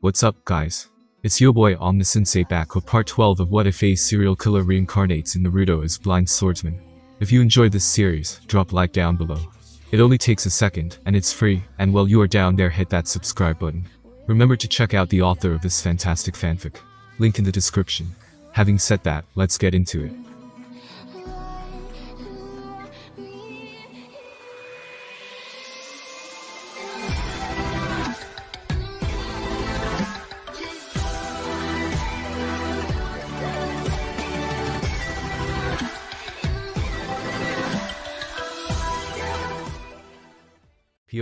What's up, guys? It's your boy Omnisynsei back with part 12 of What If a Serial Killer Reincarnates in Naruto as Blind Swordsman. If you enjoyed this series, drop like down below. It only takes a second, and it's free, and while you are down there hit that subscribe button. Remember to check out the author of this fantastic fanfic. Link in the description. Having said that, let's get into it.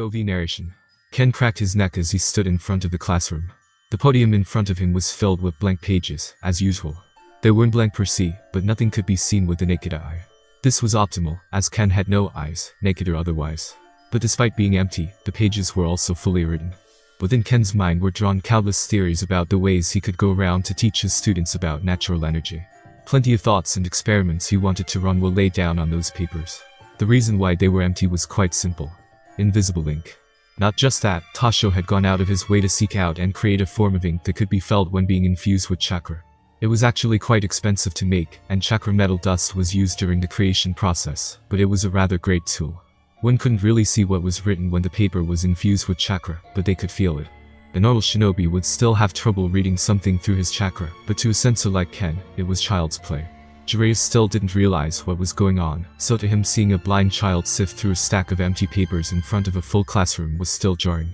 POV narration. Ken cracked his neck as he stood in front of the classroom. The podium in front of him was filled with blank pages, as usual. They weren't blank per se, but nothing could be seen with the naked eye. This was optimal, as Ken had no eyes, naked or otherwise. But despite being empty, the pages were also fully written. Within Ken's mind were drawn countless theories about the ways he could go around to teach his students about natural energy. Plenty of thoughts and experiments he wanted to run were laid down on those papers. The reason why they were empty was quite simple. Invisible ink. Not just that, Tasho had gone out of his way to seek out and create a form of ink that could be felt when being infused with chakra. It was actually quite expensive to make, and chakra metal dust was used during the creation process, but it was a rather great tool. One couldn't really see what was written when the paper was infused with chakra, but they could feel it. The normal shinobi would still have trouble reading something through his chakra, but to a sensor like Ken, it was child's play. Jiraiya still didn't realize what was going on, so to him seeing a blind child sift through a stack of empty papers in front of a full classroom was still jarring.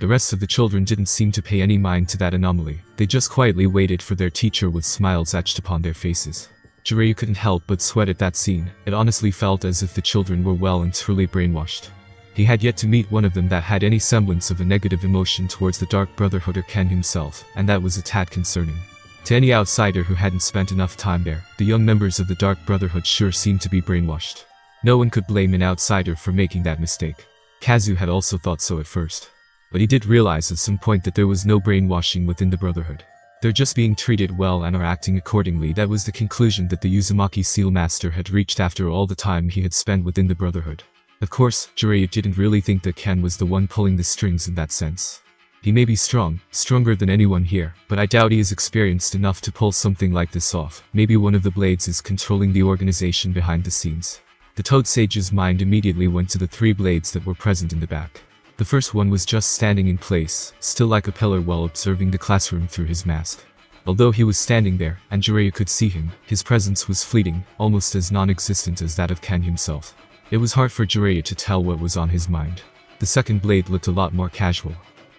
The rest of the children didn't seem to pay any mind to that anomaly, they just quietly waited for their teacher with smiles etched upon their faces. Jiraiya couldn't help but sweat at that scene, it honestly felt as if the children were well and truly brainwashed. He had yet to meet one of them that had any semblance of a negative emotion towards the Dark Brotherhood or Ken himself, and that was a tad concerning. To any outsider who hadn't spent enough time there, the young members of the Dark Brotherhood sure seemed to be brainwashed. No one could blame an outsider for making that mistake. Kazu had also thought so at first. But he did realize at some point that there was no brainwashing within the Brotherhood. They're just being treated well and are acting accordingly that was the conclusion that the Uzumaki Seal Master had reached after all the time he had spent within the Brotherhood. Of course, Jiraiya didn't really think that Ken was the one pulling the strings in that sense. He may be strong, stronger than anyone here, but I doubt he is experienced enough to pull something like this off. Maybe one of the blades is controlling the organization behind the scenes. The Toad Sage's mind immediately went to the three blades that were present in the back. The first one was just standing in place, still like a pillar while observing the classroom through his mask. Although he was standing there, and Jiraiya could see him, his presence was fleeting, almost as non-existent as that of Ken himself. It was hard for Jiraiya to tell what was on his mind. The second blade looked a lot more casual,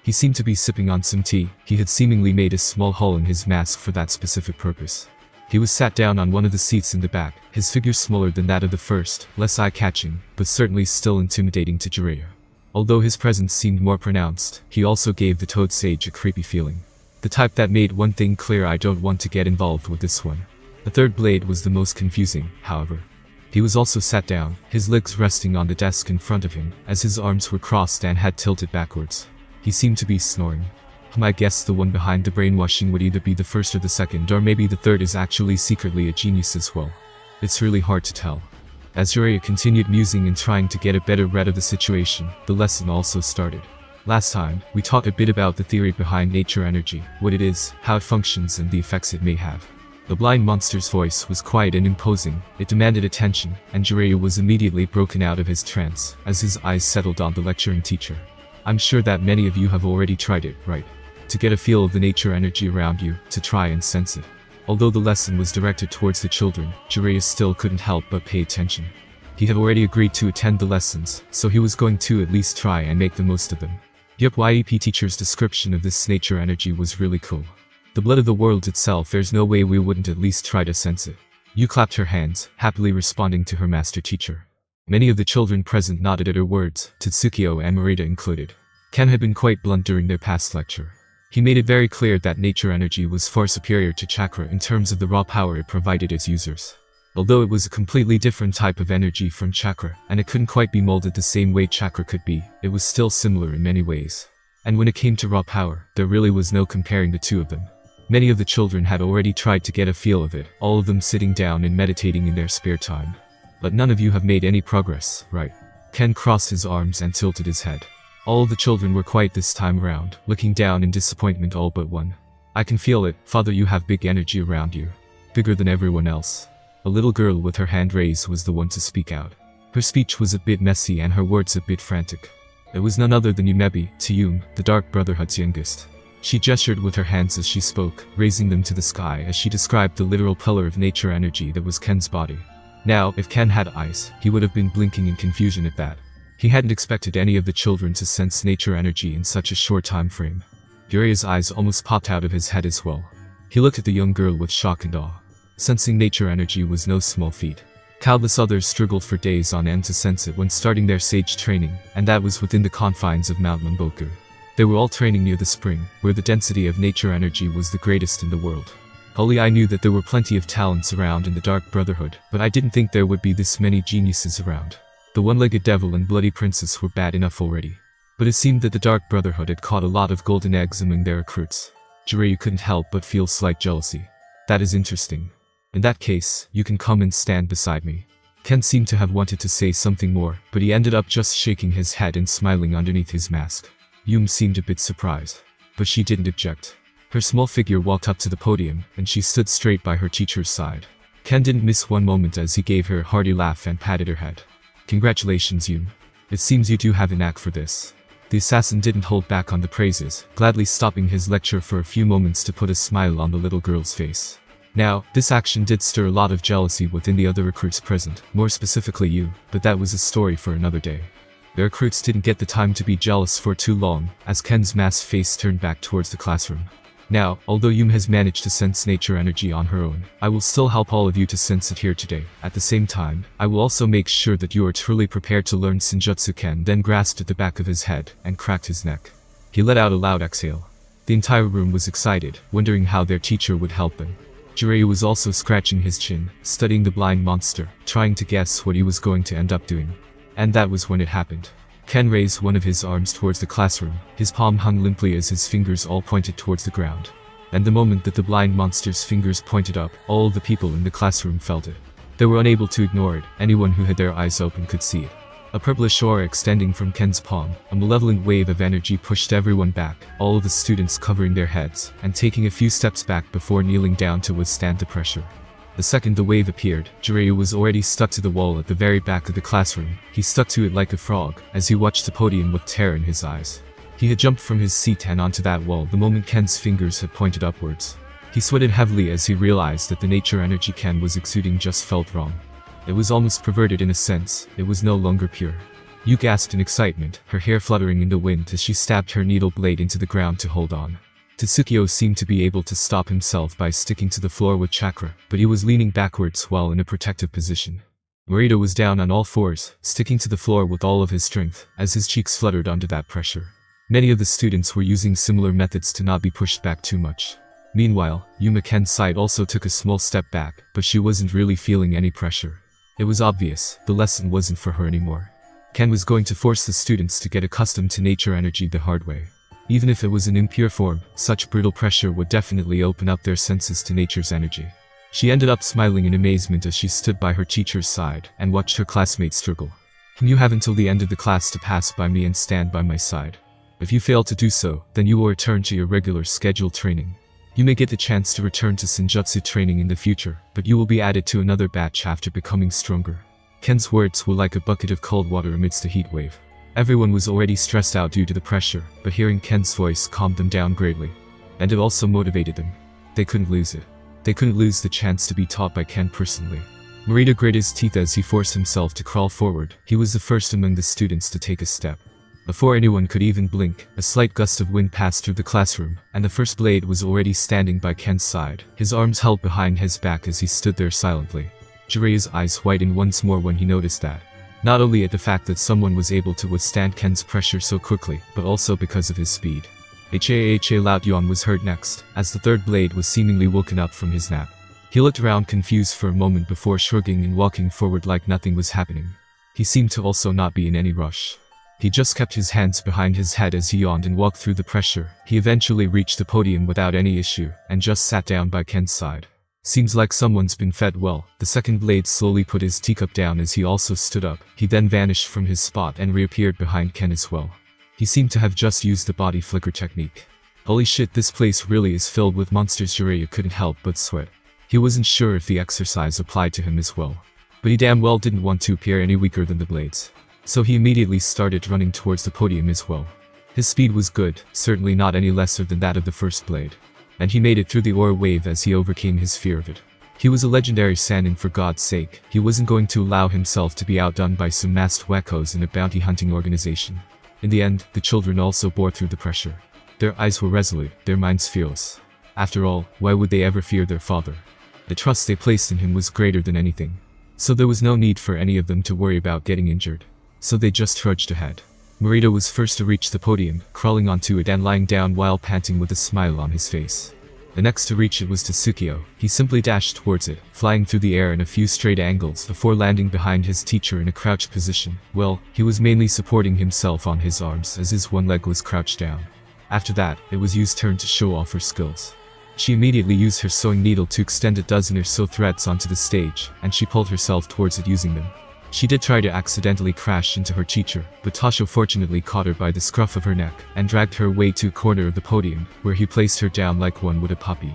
he seemed to be sipping on some tea, he had seemingly made a small hole in his mask for that specific purpose. He was sat down on one of the seats in the back, his figure smaller than that of the first, less eye-catching, but certainly still intimidating to Jiraiya. Although his presence seemed more pronounced, he also gave the Toad Sage a creepy feeling. The type that made one thing clear I don't want to get involved with this one. The third blade was the most confusing, however. He was also sat down, his legs resting on the desk in front of him, as his arms were crossed and had tilted backwards. He seemed to be snoring. My guess the one behind the brainwashing would either be the first or the second or maybe the third is actually secretly a genius as well. It's really hard to tell. As Jiraiya continued musing and trying to get a better read of the situation, the lesson also started. Last time, we talked a bit about the theory behind nature energy, what it is, how it functions and the effects it may have. The blind monster's voice was quiet and imposing, it demanded attention, and Jiraiya was immediately broken out of his trance, as his eyes settled on the lecturing teacher. I'm sure that many of you have already tried it, right? To get a feel of the nature energy around you, to try and sense it. Although the lesson was directed towards the children, Jiraiya still couldn't help but pay attention. He had already agreed to attend the lessons, so he was going to at least try and make the most of them. Yep, YEP teacher's description of this nature energy was really cool. The blood of the world itself there's no way we wouldn't at least try to sense it. Yu clapped her hands, happily responding to her master teacher. Many of the children present nodded at her words, Tetsukio and Morita included. Ken had been quite blunt during their past lecture. He made it very clear that nature energy was far superior to chakra in terms of the raw power it provided its users. Although it was a completely different type of energy from chakra, and it couldn't quite be molded the same way chakra could be, it was still similar in many ways. And when it came to raw power, there really was no comparing the two of them. Many of the children had already tried to get a feel of it, all of them sitting down and meditating in their spare time. But none of you have made any progress, right? Ken crossed his arms and tilted his head. All the children were quiet this time around, looking down in disappointment all but one. I can feel it, father you have big energy around you. Bigger than everyone else. A little girl with her hand raised was the one to speak out. Her speech was a bit messy and her words a bit frantic. It was none other than Yumebi, Tayum, the Dark Brotherhood's youngest. She gestured with her hands as she spoke, raising them to the sky as she described the literal pillar of nature energy that was Ken's body. Now, if Ken had eyes, he would have been blinking in confusion at that. He hadn't expected any of the children to sense nature energy in such a short time frame. Jiraiya's eyes almost popped out of his head as well. He looked at the young girl with shock and awe. Sensing nature energy was no small feat. Countless others struggled for days on end to sense it when starting their sage training, and that was within the confines of Mount Myoboku. They were all training near the spring, where the density of nature energy was the greatest in the world. Only I knew that there were plenty of talents around in the Dark Brotherhood, but I didn't think there would be this many geniuses around. The one-legged devil and bloody princess were bad enough already. But it seemed that the Dark Brotherhood had caught a lot of golden eggs among their recruits. Jiraiya couldn't help but feel slight jealousy. That is interesting. In that case, you can come and stand beside me. Ken seemed to have wanted to say something more, but he ended up just shaking his head and smiling underneath his mask. Yum seemed a bit surprised. But she didn't object. Her small figure walked up to the podium, and she stood straight by her teacher's side. Ken didn't miss one moment as he gave her a hearty laugh and patted her head. Congratulations Yum. It seems you do have a knack for this. The assassin didn't hold back on the praises, gladly stopping his lecture for a few moments to put a smile on the little girl's face. Now, this action did stir a lot of jealousy within the other recruits present, more specifically you, but that was a story for another day. The recruits didn't get the time to be jealous for too long, as Ken's masked face turned back towards the classroom. Now, although Yum has managed to sense nature energy on her own, I will still help all of you to sense it here today. At the same time, I will also make sure that you are truly prepared to learn Senjutsu Ken then grasped at the back of his head and cracked his neck. He let out a loud exhale. The entire room was excited, wondering how their teacher would help them. Jiraiya was also scratching his chin, studying the blind monster, trying to guess what he was going to end up doing. And that was when it happened. Ken raised one of his arms towards the classroom, his palm hung limply as his fingers all pointed towards the ground. And the moment that the blind monster's fingers pointed up, all the people in the classroom felt it. They were unable to ignore it, anyone who had their eyes open could see it. A purplish aura extending from Ken's palm, a malevolent wave of energy pushed everyone back, all the students covering their heads, and taking a few steps back before kneeling down to withstand the pressure. The second the wave appeared, Jiraiya was already stuck to the wall at the very back of the classroom. He stuck to it like a frog, as he watched the podium with terror in his eyes. He had jumped from his seat and onto that wall the moment Ken's fingers had pointed upwards. He sweated heavily as he realized that the nature energy Ken was exuding just felt wrong. It was almost perverted in a sense, it was no longer pure. Yu gasped in excitement, her hair fluttering in the wind as she stabbed her needle blade into the ground to hold on. Tsukio seemed to be able to stop himself by sticking to the floor with chakra, but he was leaning backwards while in a protective position. Morita was down on all fours, sticking to the floor with all of his strength, as his cheeks fluttered under that pressure. Many of the students were using similar methods to not be pushed back too much. Meanwhile, Yuma Ken's side also took a small step back, but she wasn't really feeling any pressure. It was obvious, the lesson wasn't for her anymore. Ken was going to force the students to get accustomed to nature energy the hard way. Even if it was in impure form, such brutal pressure would definitely open up their senses to nature's energy. She ended up smiling in amazement as she stood by her teacher's side and watched her classmates struggle. Can you have until the end of the class to pass by me and stand by my side. If you fail to do so, then you will return to your regular scheduled training. You may get the chance to return to Senjutsu training in the future, but you will be added to another batch after becoming stronger. Ken's words were like a bucket of cold water amidst a heat wave. Everyone was already stressed out due to the pressure, but hearing Ken's voice calmed them down greatly. And it also motivated them. They couldn't lose it. They couldn't lose the chance to be taught by Ken personally. Morita gritted his teeth as he forced himself to crawl forward. He was the first among the students to take a step. Before anyone could even blink, a slight gust of wind passed through the classroom, and the first blade was already standing by Ken's side, his arms held behind his back as he stood there silently. Jiraiya's eyes whitened once more when he noticed that. Not only at the fact that someone was able to withstand Ken's pressure so quickly, but also because of his speed. HAHA Lao Yuan was hurt next, as the third blade was seemingly woken up from his nap. He looked around confused for a moment before shrugging and walking forward like nothing was happening. He seemed to also not be in any rush. He just kept his hands behind his head as he yawned and walked through the pressure. He eventually reached the podium without any issue, and just sat down by Ken's side. Seems like someone's been fed well. The second blade slowly put his teacup down as he also stood up. He then vanished from his spot and reappeared behind Ken as well. He seemed to have just used the body flicker technique. Holy shit this place really is filled with monsters Jiraiya couldn't help but sweat. He wasn't sure if the exercise applied to him as well. But he damn well didn't want to appear any weaker than the blades. So he immediately started running towards the podium as well. His speed was good, certainly not any lesser than that of the first blade. And he made it through the aura wave as he overcame his fear of it. He was a legendary Sannin for God's sake, he wasn't going to allow himself to be outdone by some masked wackos in a bounty hunting organization. In the end, the children also bore through the pressure. Their eyes were resolute, their minds fearless. After all, why would they ever fear their father? The trust they placed in him was greater than anything. So there was no need for any of them to worry about getting injured. So they just trudged ahead. Morita was first to reach the podium, crawling onto it and lying down while panting with a smile on his face. The next to reach it was Tsukio. He simply dashed towards it, flying through the air in a few straight angles before landing behind his teacher in a crouched position. Well, he was mainly supporting himself on his arms as his one leg was crouched down. After that, it was Yu's turn to show off her skills. She immediately used her sewing needle to extend a dozen or so threads onto the stage, and she pulled herself towards it using them. She did try to accidentally crash into her teacher, but Tasho fortunately caught her by the scruff of her neck and dragged her away to a corner of the podium, where he placed her down like one would a puppy.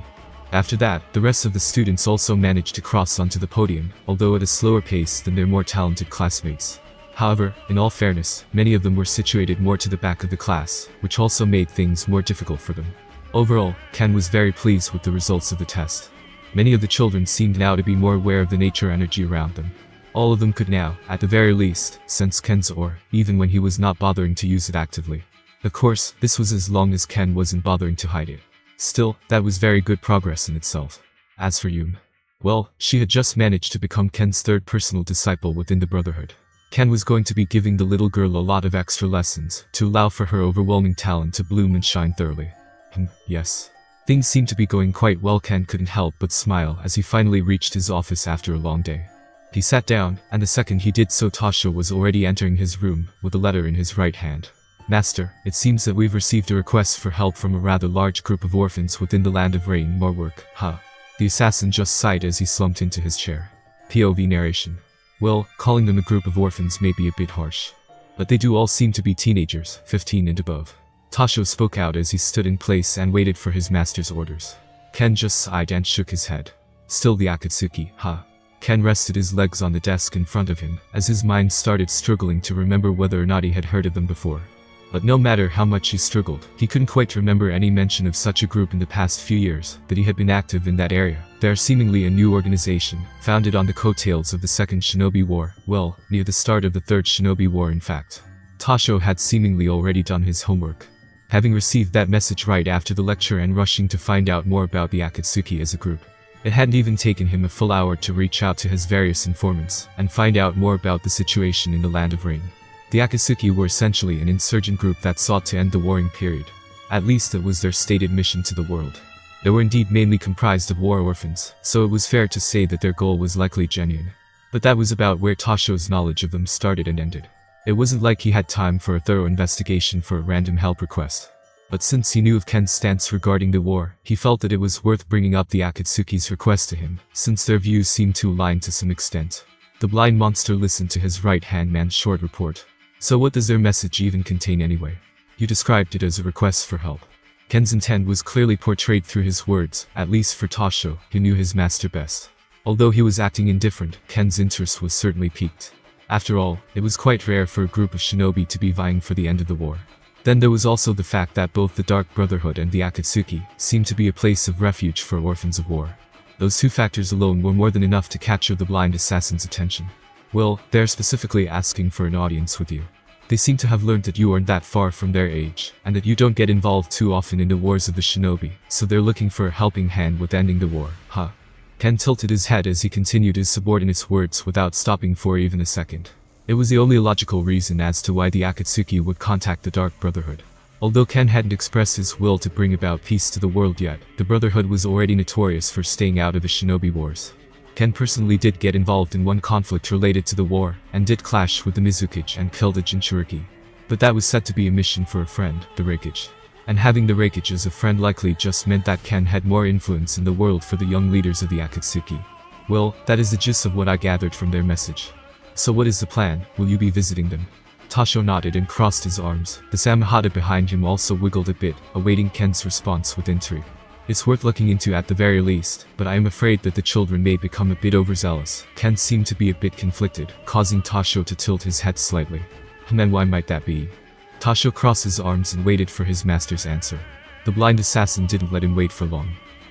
After that, the rest of the students also managed to cross onto the podium, although at a slower pace than their more talented classmates. However, in all fairness, many of them were situated more to the back of the class, which also made things more difficult for them. Overall, Ken was very pleased with the results of the test. Many of the children seemed now to be more aware of the nature energy around them. All of them could now, at the very least, sense Ken's aura, even when he was not bothering to use it actively. Of course, this was as long as Ken wasn't bothering to hide it. Still, that was very good progress in itself. As for Yum, well, she had just managed to become Ken's third personal disciple within the Brotherhood. Ken was going to be giving the little girl a lot of extra lessons to allow for her overwhelming talent to bloom and shine thoroughly. Hmm, yes. Things seemed to be going quite well Ken couldn't help but smile as he finally reached his office after a long day. He sat down, and the second he did so Tasho was already entering his room, with a letter in his right hand. Master, it seems that we've received a request for help from a rather large group of orphans within the land of rain more work, huh? The assassin just sighed as he slumped into his chair. POV narration. Well, calling them a group of orphans may be a bit harsh. But they do all seem to be teenagers, 15 and above. Tasho spoke out as he stood in place and waited for his master's orders. Ken just sighed and shook his head. Still the Akatsuki, huh? Ken rested his legs on the desk in front of him, as his mind started struggling to remember whether or not he had heard of them before. But no matter how much he struggled, he couldn't quite remember any mention of such a group in the past few years that he had been active in that area. They are seemingly a new organization, founded on the coattails of the Second Shinobi War, well, near the start of the Third Shinobi War in fact. Tasho had seemingly already done his homework, having received that message right after the lecture and rushing to find out more about the Akatsuki as a group. It hadn't even taken him a full hour to reach out to his various informants and find out more about the situation in the Land of Rain. The Akatsuki were essentially an insurgent group that sought to end the warring period. At least it was their stated mission to the world. They were indeed mainly comprised of war orphans, so it was fair to say that their goal was likely genuine. But that was about where Tasho's knowledge of them started and ended. It wasn't like he had time for a thorough investigation for a random help request. But since he knew of Ken's stance regarding the war, he felt that it was worth bringing up the Akatsuki's request to him, since their views seemed to align to some extent. The blind monster listened to his right-hand man's short report. So what does their message even contain anyway? You described it as a request for help. Ken's intent was clearly portrayed through his words, at least for Tasho, who knew his master best. Although he was acting indifferent, Ken's interest was certainly piqued. After all, it was quite rare for a group of shinobi to be vying for the end of the war. Then there was also the fact that both the Dark Brotherhood and the Akatsuki seemed to be a place of refuge for orphans of war. Those two factors alone were more than enough to capture the blind assassin's attention. Well, they're specifically asking for an audience with you. They seem to have learned that you aren't that far from their age, and that you don't get involved too often in the wars of the shinobi, so they're looking for a helping hand with ending the war, huh? Ken tilted his head as he continued his subordinate's words without stopping for even a second. It was the only logical reason as to why the Akatsuki would contact the Dark Brotherhood. Although Ken hadn't expressed his will to bring about peace to the world yet, the Brotherhood was already notorious for staying out of the shinobi wars. Ken personally did get involved in one conflict related to the war, and did clash with the Mizukage and killed the Jinchuriki. But that was said to be a mission for a friend, the Raikage and having the Raikage as a friend likely just meant that Ken had more influence in the world for the young leaders of the Akatsuki. Well, that is the gist of what I gathered from their message. So what is the plan, will you be visiting them? Tasho nodded and crossed his arms. The Samehada behind him also wiggled a bit, awaiting Ken's response with intrigue. It's worth looking into at the very least, but I am afraid that the children may become a bit overzealous. Ken seemed to be a bit conflicted, causing Tasho to tilt his head slightly. And then why might that be? Tasho crossed his arms and waited for his master's answer. The blind assassin didn't let him wait for long.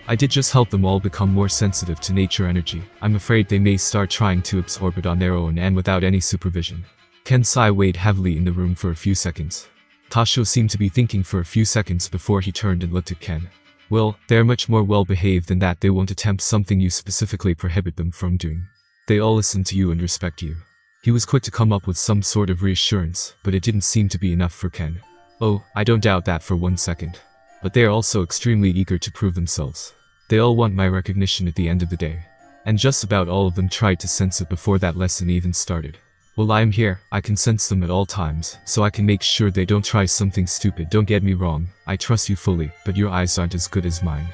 I did just help them all become more sensitive to nature energy. I'm afraid they may start trying to absorb it on their own and without any supervision. Ken Sai weighed heavily in the room for a few seconds. Tasho seemed to be thinking for a few seconds before he turned and looked at Ken. Well, they're much more well-behaved than that they won't attempt something you specifically prohibit them from doing. They all listen to you and respect you. He was quick to come up with some sort of reassurance, but it didn't seem to be enough for Ken. Oh, I don't doubt that for one second. But they are also extremely eager to prove themselves. They all want my recognition at the end of the day. And just about all of them tried to sense it before that lesson even started. Well I am here, I can sense them at all times, so I can make sure they don't try something stupid don't get me wrong, I trust you fully, but your eyes aren't as good as mine.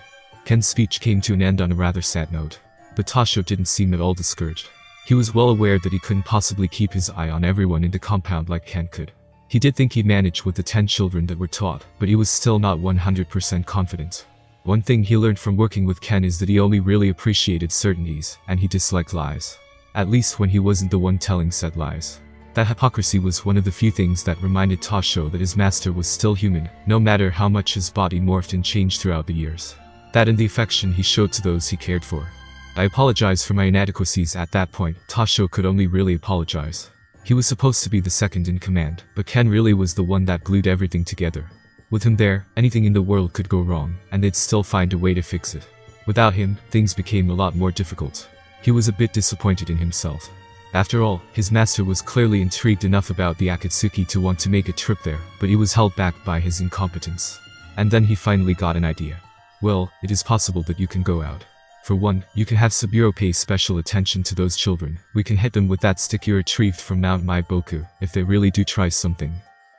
Ken's speech came to an end on a rather sad note. But Tasho didn't seem at all discouraged. He was well aware that he couldn't possibly keep his eye on everyone in the compound like Ken could. He did think he'd manage with the 10 children that were taught, but he was still not 100% confident. One thing he learned from working with Ken is that he only really appreciated certainties, and he disliked lies. At least when he wasn't the one telling said lies. That hypocrisy was one of the few things that reminded Tasho that his master was still human, no matter how much his body morphed and changed throughout the years. That and the affection he showed to those he cared for. I apologize for my inadequacies at that point, Tasho could only really apologize. He was supposed to be the second in command, but Ken really was the one that glued everything together. With him there, anything in the world could go wrong, and they'd still find a way to fix it. Without him, things became a lot more difficult. He was a bit disappointed in himself. After all, his master was clearly intrigued enough about the Akatsuki to want to make a trip there, but he was held back by his incompetence. And then he finally got an idea. Well, it is possible that you can go out. For one, you can have Saburo pay special attention to those children. We can hit them with that stick you retrieved from Mount Myoboku, if they really do try something.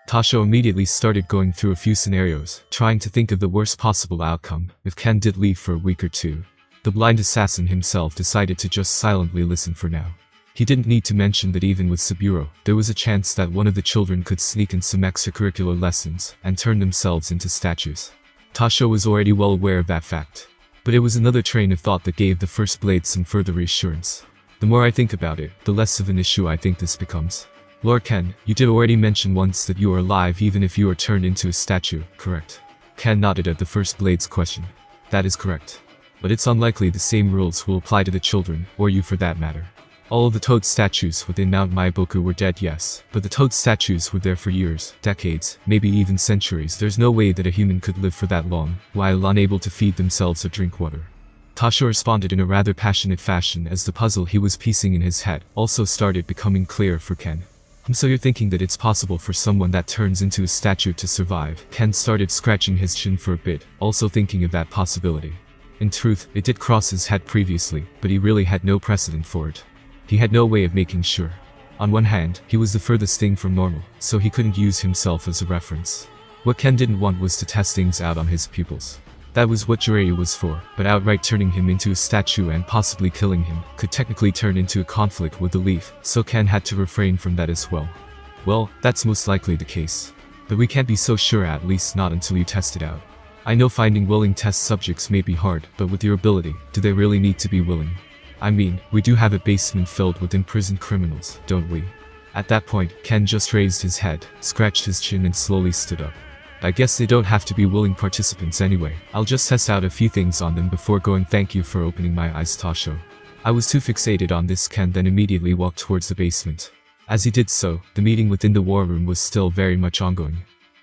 Tasho immediately started going through a few scenarios, trying to think of the worst possible outcome if Ken did leave for a week or two. The blind assassin himself decided to just silently listen for now. He didn't need to mention that even with Saburo, there was a chance that one of the children could sneak in some extracurricular lessons and turn themselves into statues. Tasho was already well aware of that fact. But it was another train of thought that gave the first blade some further reassurance. The more I think about it, the less of an issue I think this becomes. Lord Ken, you did already mention once that you are alive even if you are turned into a statue, correct? Ken nodded at the first blade's question. That is correct. But it's unlikely the same rules will apply to the children, or you for that matter. All of the toad statues within Mount Myoboku were dead yes, but the toad statues were there for years, decades, maybe even centuries. There's no way that a human could live for that long, while unable to feed themselves or drink water. Tasho responded in a rather passionate fashion as the puzzle he was piecing in his head also started becoming clear for Ken. So you're thinking that it's possible for someone that turns into a statue to survive. Ken started scratching his chin for a bit, also thinking of that possibility. In truth, it did cross his head previously, but he really had no precedent for it. He had no way of making sure. On one hand, he was the furthest thing from normal, so he couldn't use himself as a reference. What Ken didn't want was to test things out on his pupils. That was what Jiraiya was for, but outright turning him into a statue and possibly killing him could technically turn into a conflict with the Leaf, so Ken had to refrain from that as well. Well, that's most likely the case. But we can't be so sure at least not until you test it out. I know finding willing test subjects may be hard, but with your ability, do they really need to be willing? I mean, we do have a basement filled with imprisoned criminals, don't we? At that point, Ken just raised his head, scratched his chin and slowly stood up. I guess they don't have to be willing participants anyway. I'll just test out a few things on them before going thank you for opening my eyes Tasho. I was too fixated on this Ken then immediately walked towards the basement. As he did so, the meeting within the war room was still very much ongoing.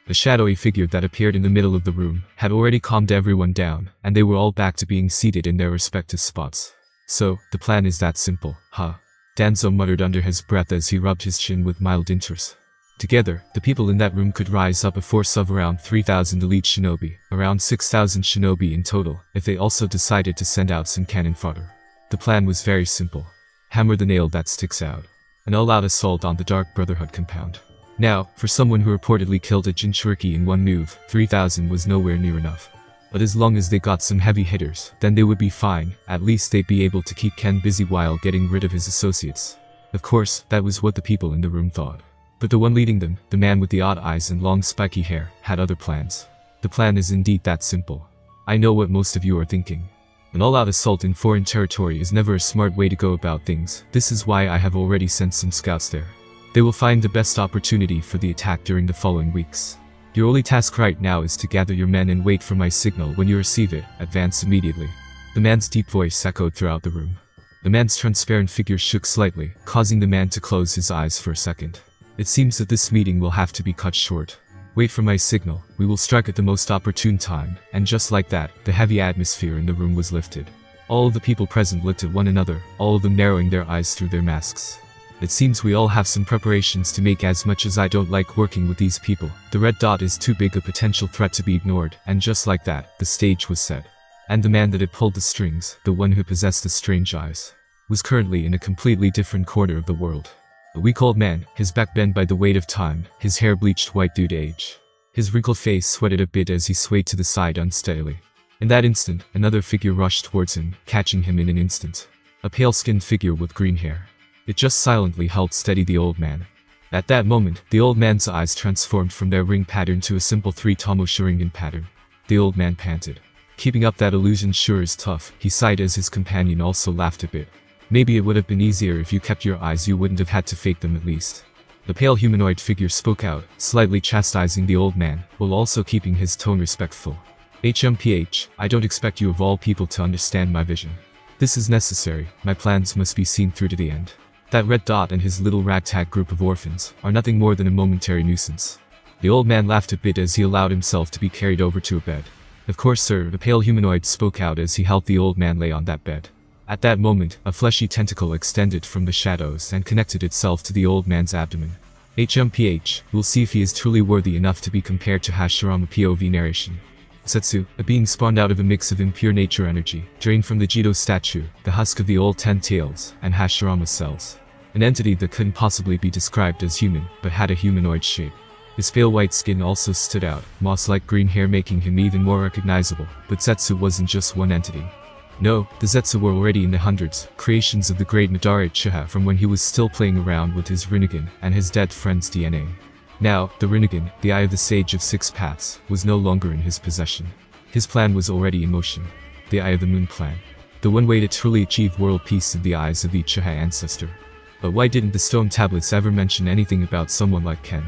The shadowy figure that appeared in the middle of the room had already calmed everyone down, and they were all back to being seated in their respective spots. So, the plan is that simple, huh? Danzo muttered under his breath as he rubbed his chin with mild interest. Together, the people in that room could rise up a force of around 3,000 elite shinobi, around 6,000 shinobi in total, if they also decided to send out some cannon fodder. The plan was very simple. Hammer the nail that sticks out. An all-out assault on the Dark Brotherhood compound. Now, for someone who reportedly killed a Jinchuriki in one move, 3,000 was nowhere near enough. But as long as they got some heavy hitters, then they would be fine, at least they'd be able to keep Ken busy while getting rid of his associates. Of course, that was what the people in the room thought. But the one leading them, the man with the odd eyes and long spiky hair, had other plans. The plan is indeed that simple. I know what most of you are thinking. An all-out assault in foreign territory is never a smart way to go about things. This is why I have already sent some scouts there. They will find the best opportunity for the attack during the following weeks. Your only task right now is to gather your men and wait for my signal when you receive it, advance immediately. The man's deep voice echoed throughout the room. The man's transparent figure shook slightly, causing the man to close his eyes for a second. It seems that this meeting will have to be cut short. Wait for my signal, we will strike at the most opportune time, and just like that, the heavy atmosphere in the room was lifted. All the people present looked at one another, all of them narrowing their eyes through their masks. It seems we all have some preparations to make as much as I don't like working with these people. The red dot is too big a potential threat to be ignored, and just like that, the stage was set. And the man that had pulled the strings, the one who possessed the strange eyes, was currently in a completely different corner of the world. A weak-old man, his back bent by the weight of time, his hair bleached white due to age. His wrinkled face sweated a bit as he swayed to the side unsteadily. In that instant, another figure rushed towards him, catching him in an instant. A pale-skinned figure with green hair. It just silently held steady the old man. At that moment, the old man's eyes transformed from their ring pattern to a simple three-tomoe Sharingan pattern. The old man panted. Keeping up that illusion sure is tough, he sighed as his companion also laughed a bit. Maybe it would have been easier if you kept your eyes you wouldn't have had to fake them at least. The pale humanoid figure spoke out, slightly chastising the old man, while also keeping his tone respectful. HMPH, I don't expect you of all people to understand my vision. This is necessary, my plans must be seen through to the end. That red dot and his little ragtag group of orphans are nothing more than a momentary nuisance. The old man laughed a bit as he allowed himself to be carried over to a bed. Of course sir, the pale humanoid spoke out as he helped the old man lay on that bed. At that moment, a fleshy tentacle extended from the shadows and connected itself to the old man's abdomen. HMPH, we'll see if he is truly worthy enough to be compared to Hashirama POV narration. Zetsu, a being spawned out of a mix of impure nature energy, drained from the Gedo statue, the husk of the old Ten Tails, and Hashirama cells. An entity that couldn't possibly be described as human, but had a humanoid shape. His pale white skin also stood out, moss-like green hair making him even more recognizable, but Zetsu wasn't just one entity. No, the Zetsu were already in the hundreds, creations of the great Madara Uchiha from when he was still playing around with his Rinnegan and his dead friend's DNA. Now, the Rinnegan, the Eye of the Sage of Six Paths, was no longer in his possession. His plan was already in motion. The Eye of the Moon plan. The one way to truly achieve world peace in the eyes of the Uchiha ancestor. But why didn't the stone tablets ever mention anything about someone like Ken?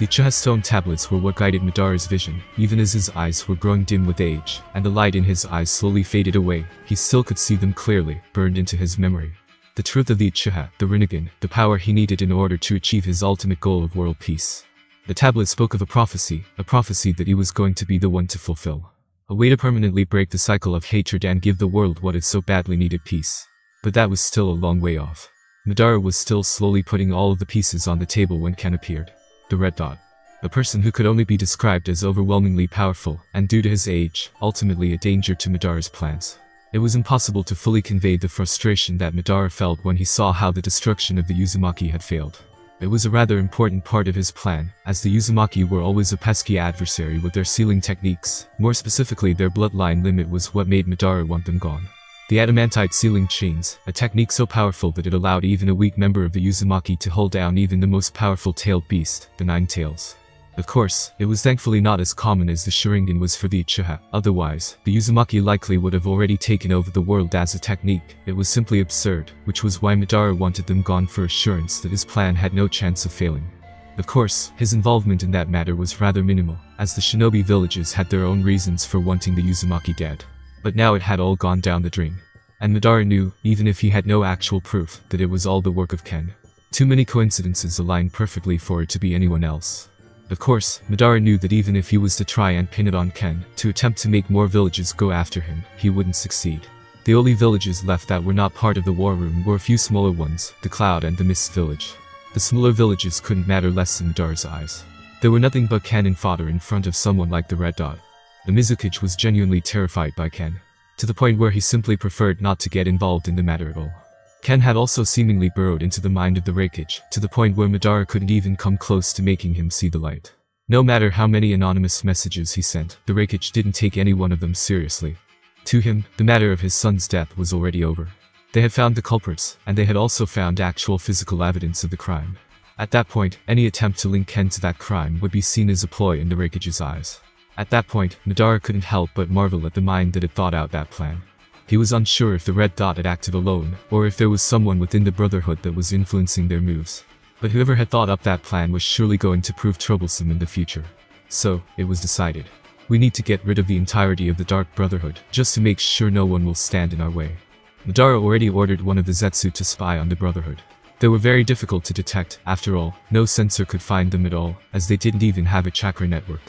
The Uchiha stone tablets were what guided Madara's vision, even as his eyes were growing dim with age, and the light in his eyes slowly faded away, he still could see them clearly, burned into his memory. The truth of the Uchiha, the Rinnegan, the power he needed in order to achieve his ultimate goal of world peace. The tablet spoke of a prophecy, a prophecy that he was going to be the one to fulfill. A way to permanently break the cycle of hatred and give the world what it so badly needed peace. But that was still a long way off. Madara was still slowly putting all of the pieces on the table when Ken appeared the Red Dot. A person who could only be described as overwhelmingly powerful, and due to his age, ultimately a danger to Madara's plans. It was impossible to fully convey the frustration that Madara felt when he saw how the destruction of the Uzumaki had failed. It was a rather important part of his plan, as the Uzumaki were always a pesky adversary with their sealing techniques, more specifically their bloodline limit was what made Madara want them gone. The adamantite sealing chains, a technique so powerful that it allowed even a weak member of the Uzumaki to hold down even the most powerful tailed beast, the Nine Tails. Of course, it was thankfully not as common as the Sharingan was for the Uchiha, otherwise, the Uzumaki likely would have already taken over the world as a technique, it was simply absurd, which was why Madara wanted them gone for assurance that his plan had no chance of failing. Of course, his involvement in that matter was rather minimal, as the shinobi villages had their own reasons for wanting the Uzumaki dead. But now it had all gone down the drain. And Madara knew, even if he had no actual proof, that it was all the work of Ken. Too many coincidences aligned perfectly for it to be anyone else. Of course, Madara knew that even if he was to try and pin it on Ken, to attempt to make more villages go after him, he wouldn't succeed. The only villages left that were not part of the war room were a few smaller ones, the Cloud and the Mist village. The smaller villages couldn't matter less in Madara's eyes. There were nothing but cannon fodder in front of someone like the Red Dot. The Mizukage was genuinely terrified by Ken, to the point where he simply preferred not to get involved in the matter at all. Ken had also seemingly burrowed into the mind of the Raikage, to the point where Madara couldn't even come close to making him see the light. No matter how many anonymous messages he sent, the Raikage didn't take any one of them seriously. To him, the matter of his son's death was already over. They had found the culprits, and they had also found actual physical evidence of the crime. At that point, any attempt to link Ken to that crime would be seen as a ploy in the Raikage's eyes. At that point, Madara couldn't help but marvel at the mind that had thought out that plan. He was unsure if the red dot had acted alone, or if there was someone within the Brotherhood that was influencing their moves. But whoever had thought up that plan was surely going to prove troublesome in the future. So, it was decided. We need to get rid of the entirety of the Dark Brotherhood, just to make sure no one will stand in our way. Madara already ordered one of the Zetsu to spy on the Brotherhood. They were very difficult to detect, after all, no sensor could find them at all, as they didn't even have a chakra network.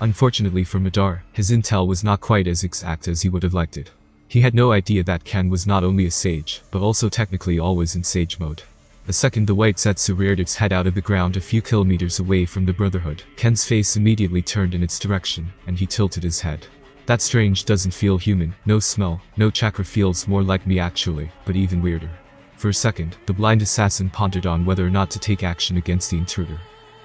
Unfortunately for Madara, his intel was not quite as exact as he would have liked it. He had no idea that Ken was not only a sage, but also technically always in sage mode. The second the white Zetsu reared its head out of the ground a few kilometers away from the Brotherhood, Ken's face immediately turned in its direction, and he tilted his head. That strange doesn't feel human, no smell, no chakra feels more like me actually, but even weirder. For a second, the blind assassin pondered on whether or not to take action against the intruder.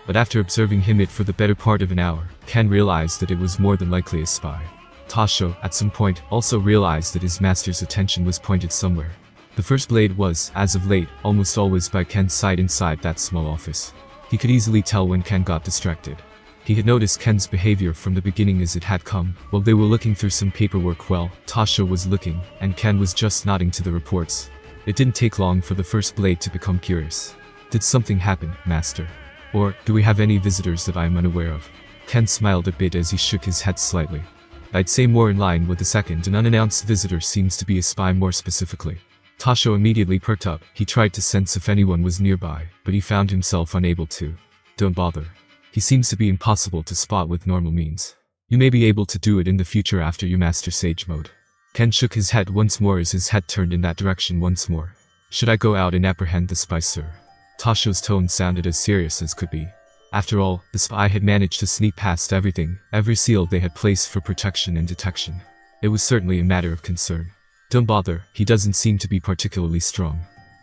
But after observing him it for the better part of an hour, Ken realized that it was more than likely a spy. Tasho, at some point, also realized that his master's attention was pointed somewhere. The first blade was, as of late, almost always by Ken's side inside that small office. He could easily tell when Ken got distracted. He had noticed Ken's behavior from the beginning as it had come. While they were looking through some paperwork well, Tasho was looking, and Ken was just nodding to the reports. It didn't take long for the first blade to become curious. Did something happen, Master? Or, do we have any visitors that I am unaware of? Ken smiled a bit as he shook his head slightly. I'd say more in line with the second an unannounced visitor seems to be a spy more specifically. Tasho immediately perked up, he tried to sense if anyone was nearby, but he found himself unable to. Don't bother. He seems to be impossible to spot with normal means. You may be able to do it in the future after you master Sage Mode. Ken shook his head once more as his head turned in that direction once more. Should I go out and apprehend the spy, sir? Tasho's tone sounded as serious as could be. After all, the spy had managed to sneak past everything, every seal they had placed for protection and detection. It was certainly a matter of concern. Don't bother, he doesn't seem to be particularly strong.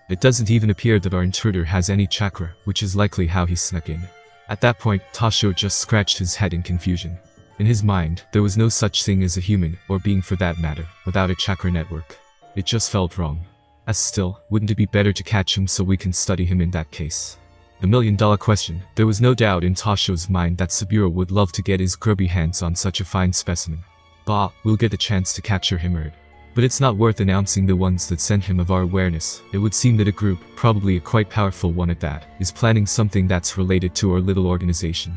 It doesn't even appear that our intruder has any chakra, which is likely how he snuck in. At that point, Tasho just scratched his head in confusion. In his mind, there was no such thing as a human, or being for that matter, without a chakra network. It just felt wrong. As still, wouldn't it be better to catch him so we can study him in that case? The million dollar question, there was no doubt in Tasho's mind that Saburo would love to get his grubby hands on such a fine specimen. Bah, we'll get a chance to capture him right. But it's not worth announcing the ones that sent him of our awareness. It would seem that a group, probably a quite powerful one at that, is planning something that's related to our little organization.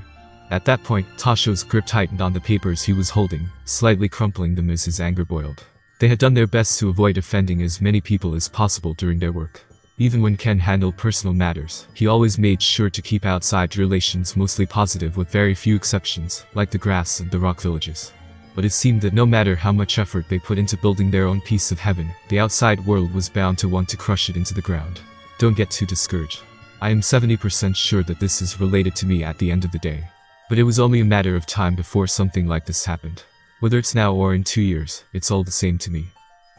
At that point, Tasho's grip tightened on the papers he was holding, slightly crumpling them as his anger boiled. They had done their best to avoid offending as many people as possible during their work. Even when Ken handled personal matters, he always made sure to keep outside relations mostly positive with very few exceptions, like the grass and the rock villages. But it seemed that no matter how much effort they put into building their own piece of heaven, the outside world was bound to want to crush it into the ground. Don't get too discouraged. I am 70% sure that this is related to me at the end of the day. But it was only a matter of time before something like this happened. Whether it's now or in two years, it's all the same to me.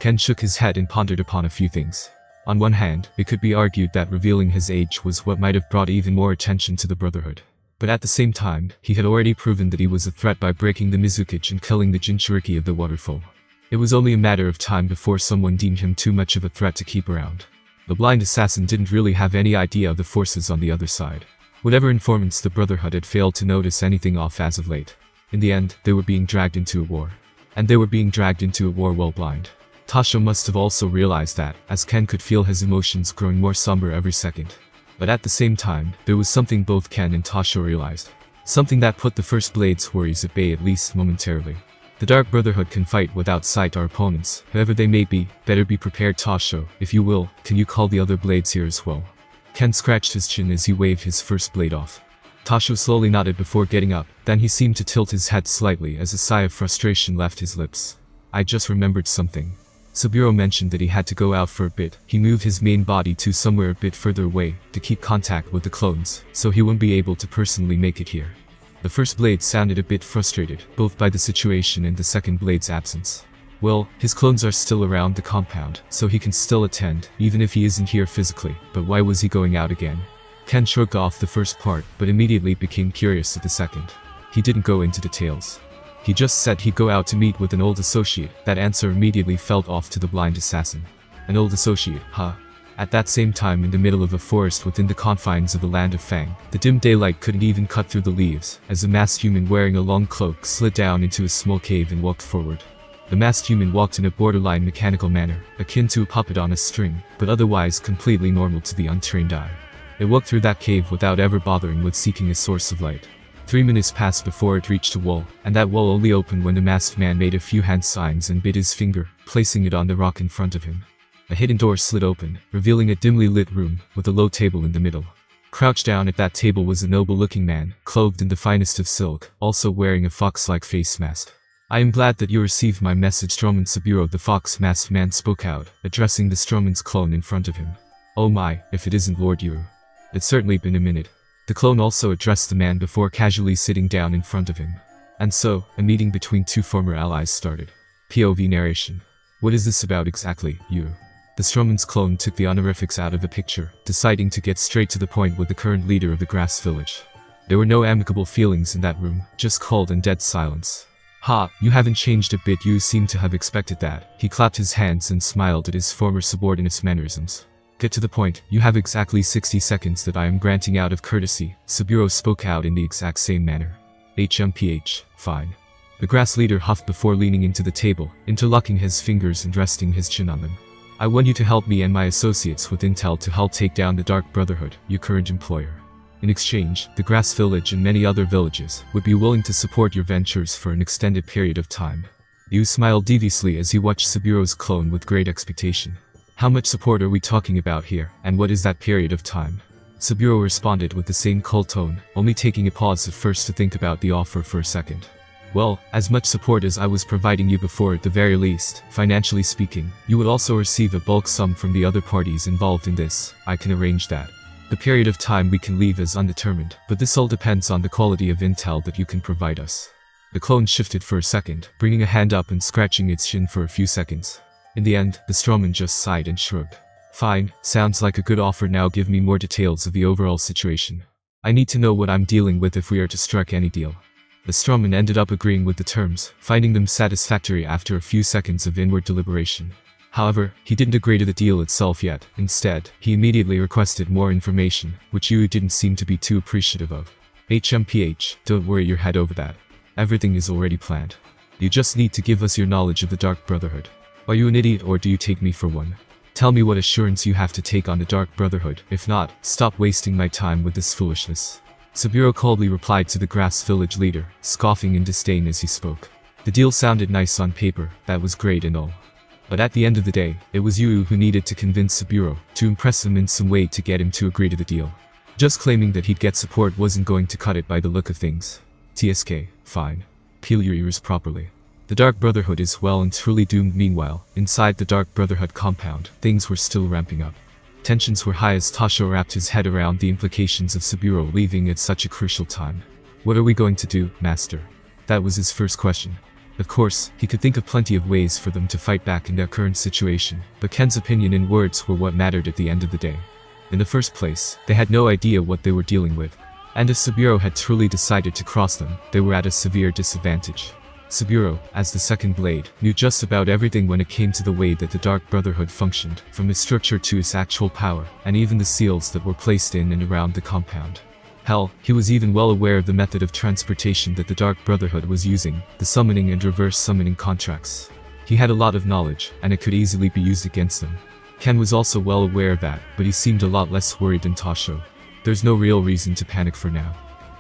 Ken shook his head and pondered upon a few things. On one hand, it could be argued that revealing his age was what might have brought even more attention to the Brotherhood. But at the same time, he had already proven that he was a threat by breaking the Mizukage and killing the Jinchuriki of the waterfall. It was only a matter of time before someone deemed him too much of a threat to keep around. The blind assassin didn't really have any idea of the forces on the other side. Whatever informants the Brotherhood had failed to notice anything off as of late. In the end, they were being dragged into a war. And they were being dragged into a war while blind. Tasho must have also realized that, as Ken could feel his emotions growing more somber every second. But at the same time, there was something both Ken and Tasho realized. Something that put the First Blade's worries at bay at least momentarily. The Dark Brotherhood can fight without sight our opponents, whoever they may be, better be prepared Tasho, if you will, can you call the other blades here as well? Ken scratched his chin as he waved his first blade off. Tasho slowly nodded before getting up, then he seemed to tilt his head slightly as a sigh of frustration left his lips. I just remembered something. Saburo mentioned that he had to go out for a bit. He moved his main body to somewhere a bit further away to keep contact with the clones, so he wouldn't be able to personally make it here. The first blade sounded a bit frustrated, both by the situation and the second blade's absence. Well, his clones are still around the compound, so he can still attend, even if he isn't here physically, but why was he going out again? Ken shrugged off the first part, but immediately became curious at the second. He didn't go into details. He just said he'd go out to meet with an old associate. That answer immediately felt off to the blind assassin. An old associate, huh? At that same time in the middle of a forest within the confines of the land of Fang, the dim daylight couldn't even cut through the leaves, as a masked human wearing a long cloak slid down into a small cave and walked forward. The masked human walked in a borderline mechanical manner, akin to a puppet on a string, but otherwise completely normal to the untrained eye. It walked through that cave without ever bothering with seeking a source of light. Three minutes passed before it reached a wall, and that wall only opened when the masked man made a few hand signs and bit his finger, placing it on the rock in front of him. A hidden door slid open, revealing a dimly lit room, with a low table in the middle. Crouched down at that table was a noble-looking man, clothed in the finest of silk, also wearing a fox-like face mask. I am glad that you received my message Strawman Saburo the fox-masked man spoke out, addressing the Strawman's clone in front of him. Oh my, if it isn't Lord Yuru. It's certainly been a minute. The clone also addressed the man before casually sitting down in front of him. And so, a meeting between two former allies started. POV narration. What is this about exactly, Yuru? The Strawman's clone took the honorifics out of the picture, deciding to get straight to the point with the current leader of the Grass Village. There were no amicable feelings in that room, just cold and dead silence. Ha, you haven't changed a bit you seem to have expected that. He clapped his hands and smiled at his former subordinate's mannerisms. Get to the point, you have exactly 60 seconds that I am granting out of courtesy, Saburo spoke out in the exact same manner. HMPH, fine. The grass leader huffed before leaning into the table, interlocking his fingers and resting his chin on them. I want you to help me and my associates with intel to help take down the Dark Brotherhood, your current employer. In exchange, the Grass Village and many other villages would be willing to support your ventures for an extended period of time. Yu smiled deviously as he watched Saburo's clone with great expectation. How much support are we talking about here, and what is that period of time? Saburo responded with the same cold tone, only taking a pause at first to think about the offer for a second. Well, as much support as I was providing you before at the very least, financially speaking, you would also receive a bulk sum from the other parties involved in this, I can arrange that. The period of time we can leave is undetermined, but this all depends on the quality of intel that you can provide us. The clone shifted for a second, bringing a hand up and scratching its chin for a few seconds. In the end, the strawman just sighed and shrugged. Fine, sounds like a good offer now give me more details of the overall situation. I need to know what I'm dealing with if we are to strike any deal. The strawman ended up agreeing with the terms, finding them satisfactory after a few seconds of inward deliberation. However, he didn't agree to the deal itself yet. Instead, he immediately requested more information, which Yu didn't seem to be too appreciative of. HMPH, don't worry your head over that. Everything is already planned. You just need to give us your knowledge of the Dark Brotherhood. Are you an idiot or do you take me for one? Tell me what assurance you have to take on the Dark Brotherhood, if not, stop wasting my time with this foolishness. Saburo coldly replied to the Grass Village leader, scoffing in disdain as he spoke. The deal sounded nice on paper, that was great and all. But at the end of the day, it was Yu who needed to convince Saburo, to impress him in some way to get him to agree to the deal. Just claiming that he'd get support wasn't going to cut it by the look of things. TSK, fine. Peel your ears properly. The Dark Brotherhood is well and truly doomed meanwhile, inside the Dark Brotherhood compound, things were still ramping up. Tensions were high as Tasho wrapped his head around the implications of Saburo leaving at such a crucial time. What are we going to do, Master? That was his first question. Of course, he could think of plenty of ways for them to fight back in their current situation, but Ken's opinion and words were what mattered at the end of the day. In the first place, they had no idea what they were dealing with. And if Saburo had truly decided to cross them, they were at a severe disadvantage. Saburo, as the second blade, knew just about everything when it came to the way that the Dark Brotherhood functioned, from its structure to its actual power, and even the seals that were placed in and around the compound. Hell, he was even well aware of the method of transportation that the Dark Brotherhood was using, the summoning and reverse summoning contracts. He had a lot of knowledge, and it could easily be used against them. Ken was also well aware of that, but he seemed a lot less worried than Tasho. There's no real reason to panic for now.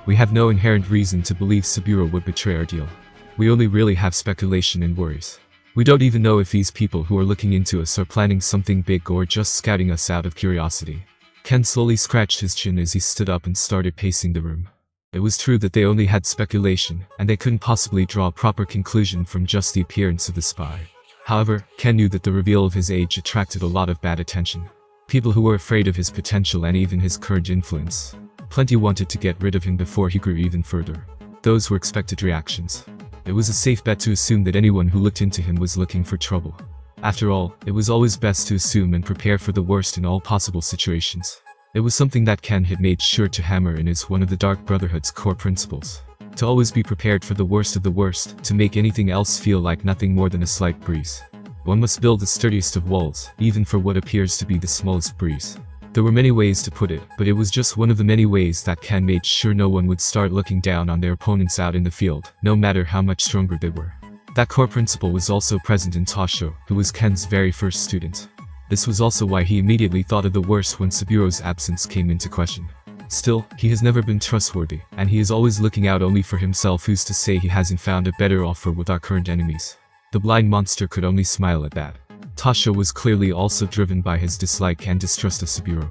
We have no inherent reason to believe Saburo would betray our deal. We only really have speculation and worries. We don't even know if these people who are looking into us are planning something big or just scouting us out of curiosity. Ken slowly scratched his chin as he stood up and started pacing the room. It was true that they only had speculation, and they couldn't possibly draw a proper conclusion from just the appearance of the spy. However, Ken knew that the reveal of his age attracted a lot of bad attention. People who were afraid of his potential and even his current influence. Plenty wanted to get rid of him before he grew even further. Those were expected reactions. It was a safe bet to assume that anyone who looked into him was looking for trouble. After all, it was always best to assume and prepare for the worst in all possible situations. It was something that Ken had made sure to hammer in as one of the Dark Brotherhood's core principles. To always be prepared for the worst of the worst, to make anything else feel like nothing more than a slight breeze. One must build the sturdiest of walls, even for what appears to be the smallest breeze. There were many ways to put it, but it was just one of the many ways that Ken made sure no one would start looking down on their opponents out in the field, no matter how much stronger they were. That core principle was also present in Tasho, who was Ken's very first student. This was also why he immediately thought of the worst when Saburo's absence came into question. Still, he has never been trustworthy, and he is always looking out only for himself who's to say he hasn't found a better offer with our current enemies. The blind monster could only smile at that. Tasho was clearly also driven by his dislike and distrust of Saburo.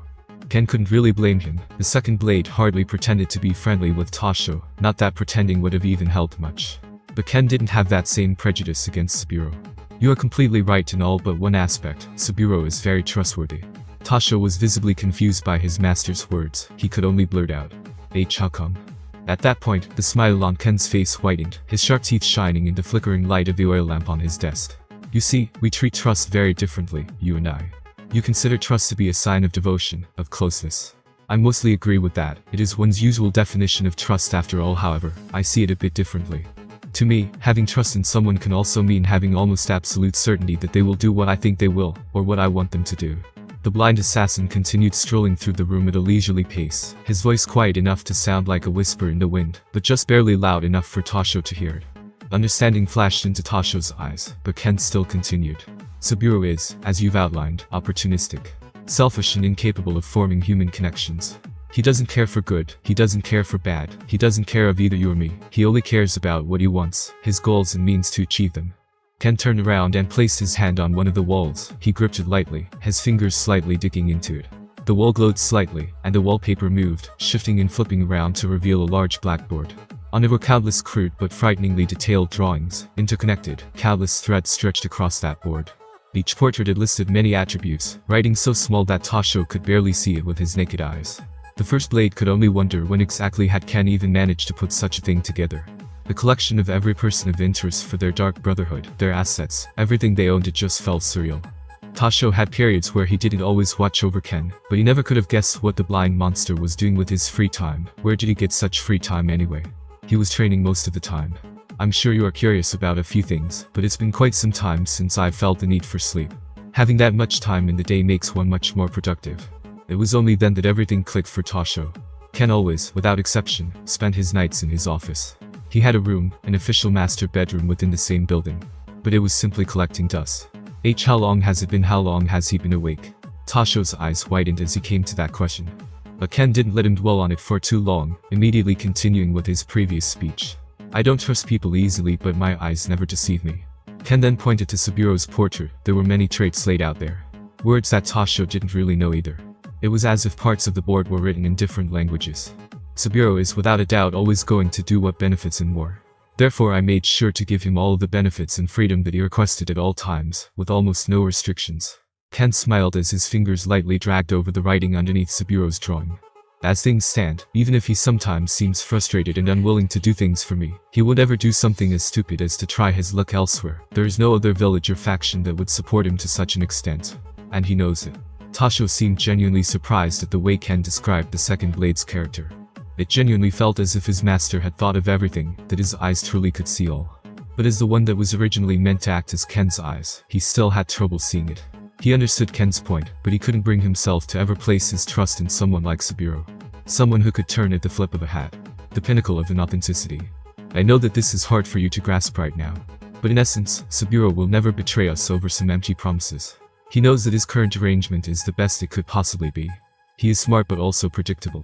Ken couldn't really blame him, the second blade hardly pretended to be friendly with Tasho, not that pretending would have even helped much. But Ken didn't have that same prejudice against Saburo. You are completely right in all but one aspect, Saburo is very trustworthy. Tasho was visibly confused by his master's words, he could only blurt out, H how? At that point, the smile on Ken's face whitened, his sharp teeth shining in the flickering light of the oil lamp on his desk. You see, we treat trust very differently, you and I. You consider trust to be a sign of devotion, of closeness. I mostly agree with that, it is one's usual definition of trust after all however, I see it a bit differently. To me, having trust in someone can also mean having almost absolute certainty that they will do what I think they will, or what I want them to do. The blind assassin continued strolling through the room at a leisurely pace, his voice quiet enough to sound like a whisper in the wind, but just barely loud enough for Tasho to hear it. Understanding flashed into Tasho's eyes, but Ken still continued. Saburo is, as you've outlined, opportunistic. Selfish and incapable of forming human connections. He doesn't care for good, he doesn't care for bad, he doesn't care of either you or me, he only cares about what he wants, his goals and means to achieve them. Ken turned around and placed his hand on one of the walls. He gripped it lightly, his fingers slightly digging into it. The wall glowed slightly, and the wallpaper moved, shifting and flipping around to reveal a large blackboard. On were countless crude but frighteningly detailed drawings, interconnected, countless threads stretched across that board. Each portrait listed many attributes, writing so small that Tasho could barely see it with his naked eyes. The first blade could only wonder when exactly had Ken even managed to put such a thing together. The collection of every person of interest for their Dark Brotherhood, their assets, everything they owned it just felt surreal. Tasho had periods where he didn't always watch over Ken, but he never could have guessed what the blind monster was doing with his free time. Where did he get such free time anyway? He was training most of the time. I'm sure you are curious about a few things, but it's been quite some time since I've felt the need for sleep. Having that much time in the day makes one much more productive. It was only then that everything clicked for Tasho. Ken always, without exception, spent his nights in his office. He had a room, an official master bedroom within the same building. But it was simply collecting dust. H how long has it been how long has he been awake? Tasho's eyes widened as he came to that question. But Ken didn't let him dwell on it for too long, immediately continuing with his previous speech. I don't trust people easily but my eyes never deceive me. Ken then pointed to Saburo's portrait, there were many traits laid out there. Words that Tasho didn't really know either. It was as if parts of the board were written in different languages. Saburo is without a doubt always going to do what benefits him more. Therefore I made sure to give him all of the benefits and freedom that he requested at all times, with almost no restrictions. Ken smiled as his fingers lightly dragged over the writing underneath Saburo's drawing. As things stand, even if he sometimes seems frustrated and unwilling to do things for me, he would ever do something as stupid as to try his luck elsewhere. There is no other village or faction that would support him to such an extent. And he knows it. Tasho seemed genuinely surprised at the way Ken described the second Blade's character. It genuinely felt as if his master had thought of everything, that his eyes truly could see all. But as the one that was originally meant to act as Ken's eyes, he still had trouble seeing it. He understood Ken's point, but he couldn't bring himself to ever place his trust in someone like Saburo. Someone who could turn at the flip of a hat. The pinnacle of inauthenticity. I know that this is hard for you to grasp right now. But in essence, Saburo will never betray us over some empty promises. He knows that his current arrangement is the best it could possibly be. He is smart but also predictable.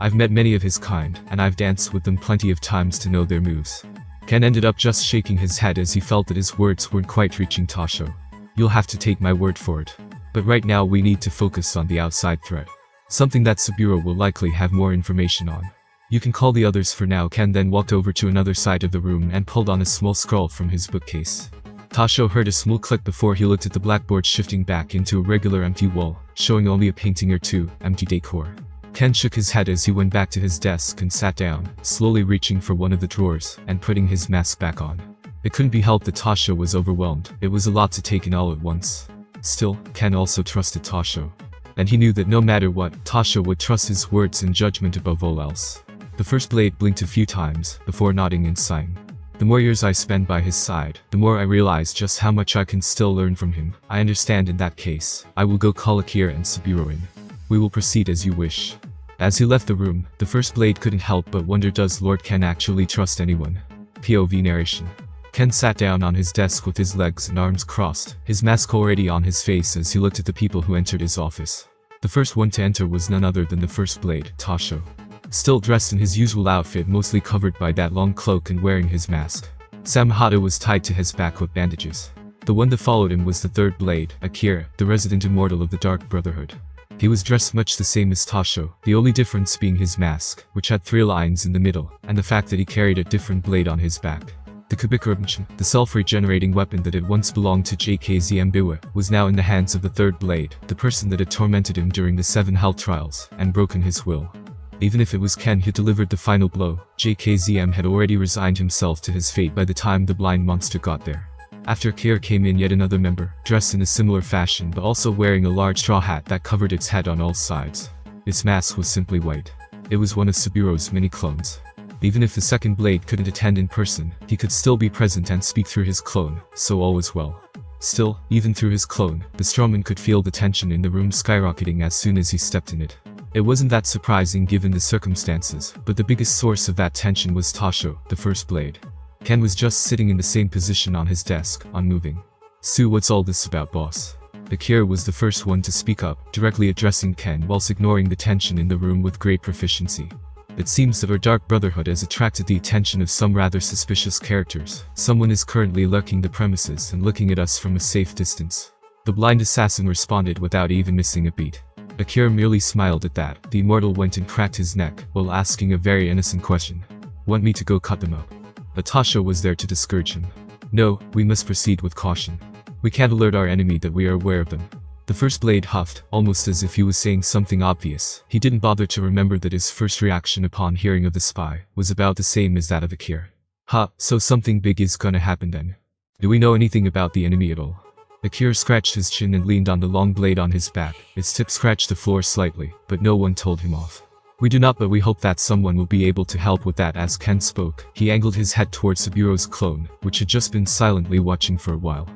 I've met many of his kind, and I've danced with them plenty of times to know their moves. Ken ended up just shaking his head as he felt that his words weren't quite reaching Tasho. You'll have to take my word for it. But right now we need to focus on the outside threat. Something that Saburo will likely have more information on. You can call the others for now Ken then walked over to another side of the room and pulled on a small scroll from his bookcase. Tasho heard a small click before he looked at the blackboard shifting back into a regular empty wall, showing only a painting or two, empty decor. Ken shook his head as he went back to his desk and sat down, slowly reaching for one of the drawers and putting his mask back on. It couldn't be helped that Tasho was overwhelmed, it was a lot to take in all at once. Still, Ken also trusted Tasho. And he knew that no matter what, Tasho would trust his words and judgment above all else. The first blade blinked a few times, before nodding and sighing. The more years I spend by his side, the more I realize just how much I can still learn from him. I understand in that case. I will go call Akira and Saburo in. We will proceed as you wish. As he left the room, the first blade couldn't help but wonder does Lord Ken actually trust anyone? POV narration. Ken sat down on his desk with his legs and arms crossed, his mask already on his face as he looked at the people who entered his office. The first one to enter was none other than the first blade, Tasho. Still dressed in his usual outfit mostly covered by that long cloak and wearing his mask. Samehada was tied to his back with bandages. The one that followed him was the third blade, Akira, the resident immortal of the Dark Brotherhood. He was dressed much the same as Tasho, the only difference being his mask, which had three lines in the middle, and the fact that he carried a different blade on his back. The Kubikiribocho, the self-regenerating weapon that had once belonged to JKZ Mbiwa, was now in the hands of the third blade, the person that had tormented him during the seven hell trials, and broken his will. Even if it was Ken who delivered the final blow, JKZM had already resigned himself to his fate by the time the blind monster got there. After Kier came in yet another member, dressed in a similar fashion but also wearing a large straw hat that covered its head on all sides. Its mask was simply white. It was one of Saburo's many clones. Even if the second blade couldn't attend in person, he could still be present and speak through his clone, so all was well. Still, even through his clone, the strawman could feel the tension in the room skyrocketing as soon as he stepped in it. It wasn't that surprising given the circumstances, but the biggest source of that tension was Tasho, the first blade. Ken was just sitting in the same position on his desk, unmoving. Sue what's all this about boss? Akira was the first one to speak up, directly addressing Ken whilst ignoring the tension in the room with great proficiency. It seems that our Dark Brotherhood has attracted the attention of some rather suspicious characters. Someone is currently lurking the premises and looking at us from a safe distance. The blind assassin responded without even missing a beat. Akira merely smiled at that. The immortal went and cracked his neck while asking a very innocent question. Want me to go cut them up? Natasha was there to discourage him. No, we must proceed with caution. We can't alert our enemy that we are aware of them. The first blade huffed, almost as if he was saying something obvious. He didn't bother to remember that his first reaction upon hearing of the spy was about the same as that of Akira. Ha, so something big is gonna happen then. Do we know anything about the enemy at all? Akira scratched his chin and leaned on the long blade on his back. Its tip scratched the floor slightly, but no one told him off. We do not but we hope that someone will be able to help with that as Ken spoke. He angled his head towards Saburo's clone, which had just been silently watching for a while.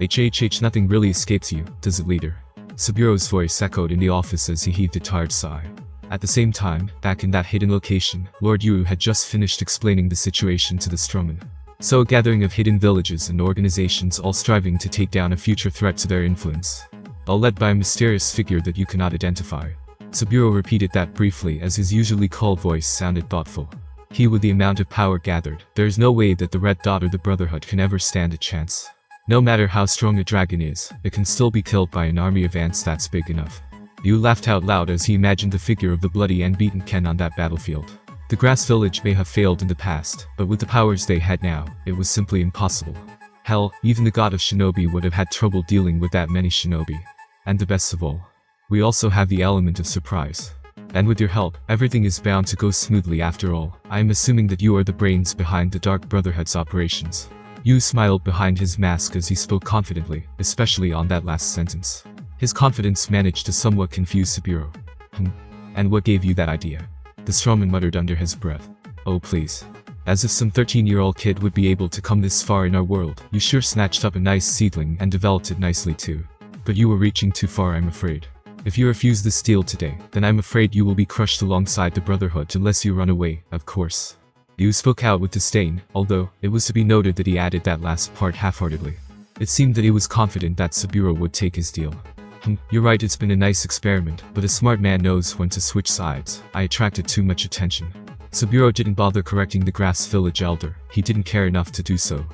HHH nothing really escapes you, does it leader? Saburo's voice echoed in the office as he heaved a tired sigh. At the same time, back in that hidden location, Lord Yu had just finished explaining the situation to the Strawman. So a gathering of hidden villages and organizations all striving to take down a future threat to their influence. All led by a mysterious figure that you cannot identify. Saburo repeated that briefly as his usually cold voice sounded thoughtful. He with the amount of power gathered, there is no way that the Red Dot or the Brotherhood can ever stand a chance. No matter how strong a dragon is, it can still be killed by an army of ants that's big enough. Yu laughed out loud as he imagined the figure of the bloody and beaten Ken on that battlefield. The grass village may have failed in the past, but with the powers they had now, it was simply impossible. Hell, even the god of shinobi would have had trouble dealing with that many shinobi. And the best of all, we also have the element of surprise. And with your help, everything is bound to go smoothly after all. I am assuming that you are the brains behind the Dark Brotherhood's operations. Yu smiled behind his mask as he spoke confidently, especially on that last sentence. His confidence managed to somewhat confuse Saburo. Hmm. And what gave you that idea? The strawman muttered under his breath. Oh please. As if some 13-year-old kid would be able to come this far in our world, you sure snatched up a nice seedling and developed it nicely too. But you were reaching too far I'm afraid. If you refuse this deal today, then I'm afraid you will be crushed alongside the Brotherhood unless you run away, of course. Yu spoke out with disdain, although, it was to be noted that he added that last part half-heartedly. It seemed that he was confident that Saburo would take his deal. Hm, you're right it's been a nice experiment, but a smart man knows when to switch sides. I attracted too much attention. Saburo didn't bother correcting the grass village elder, he didn't care enough to do so.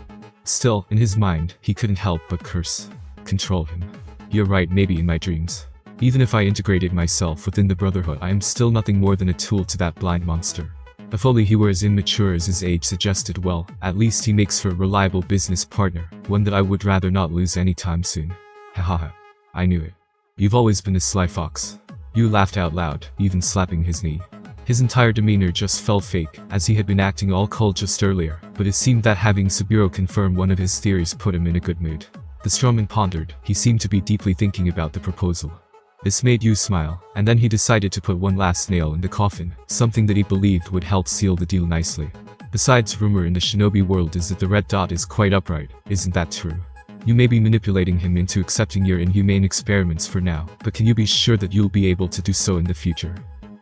Still, in his mind, he couldn't help but curse. Control him. You're right maybe in my dreams. Even if I integrated myself within the Brotherhood I am still nothing more than a tool to that blind monster. If only he were as immature as his age suggested well, at least he makes for a reliable business partner, one that I would rather not lose anytime soon. Hahaha. I knew it. You've always been a sly fox. Yu laughed out loud, even slapping his knee. His entire demeanor just felt fake, as he had been acting all cold just earlier, but it seemed that having Saburo confirm one of his theories put him in a good mood. The strawman pondered, he seemed to be deeply thinking about the proposal. This made Yu smile, and then he decided to put one last nail in the coffin, something that he believed would help seal the deal nicely. Besides, rumor in the shinobi world is that the red dot is quite upright, isn't that true? You may be manipulating him into accepting your inhumane experiments for now, but can you be sure that you'll be able to do so in the future?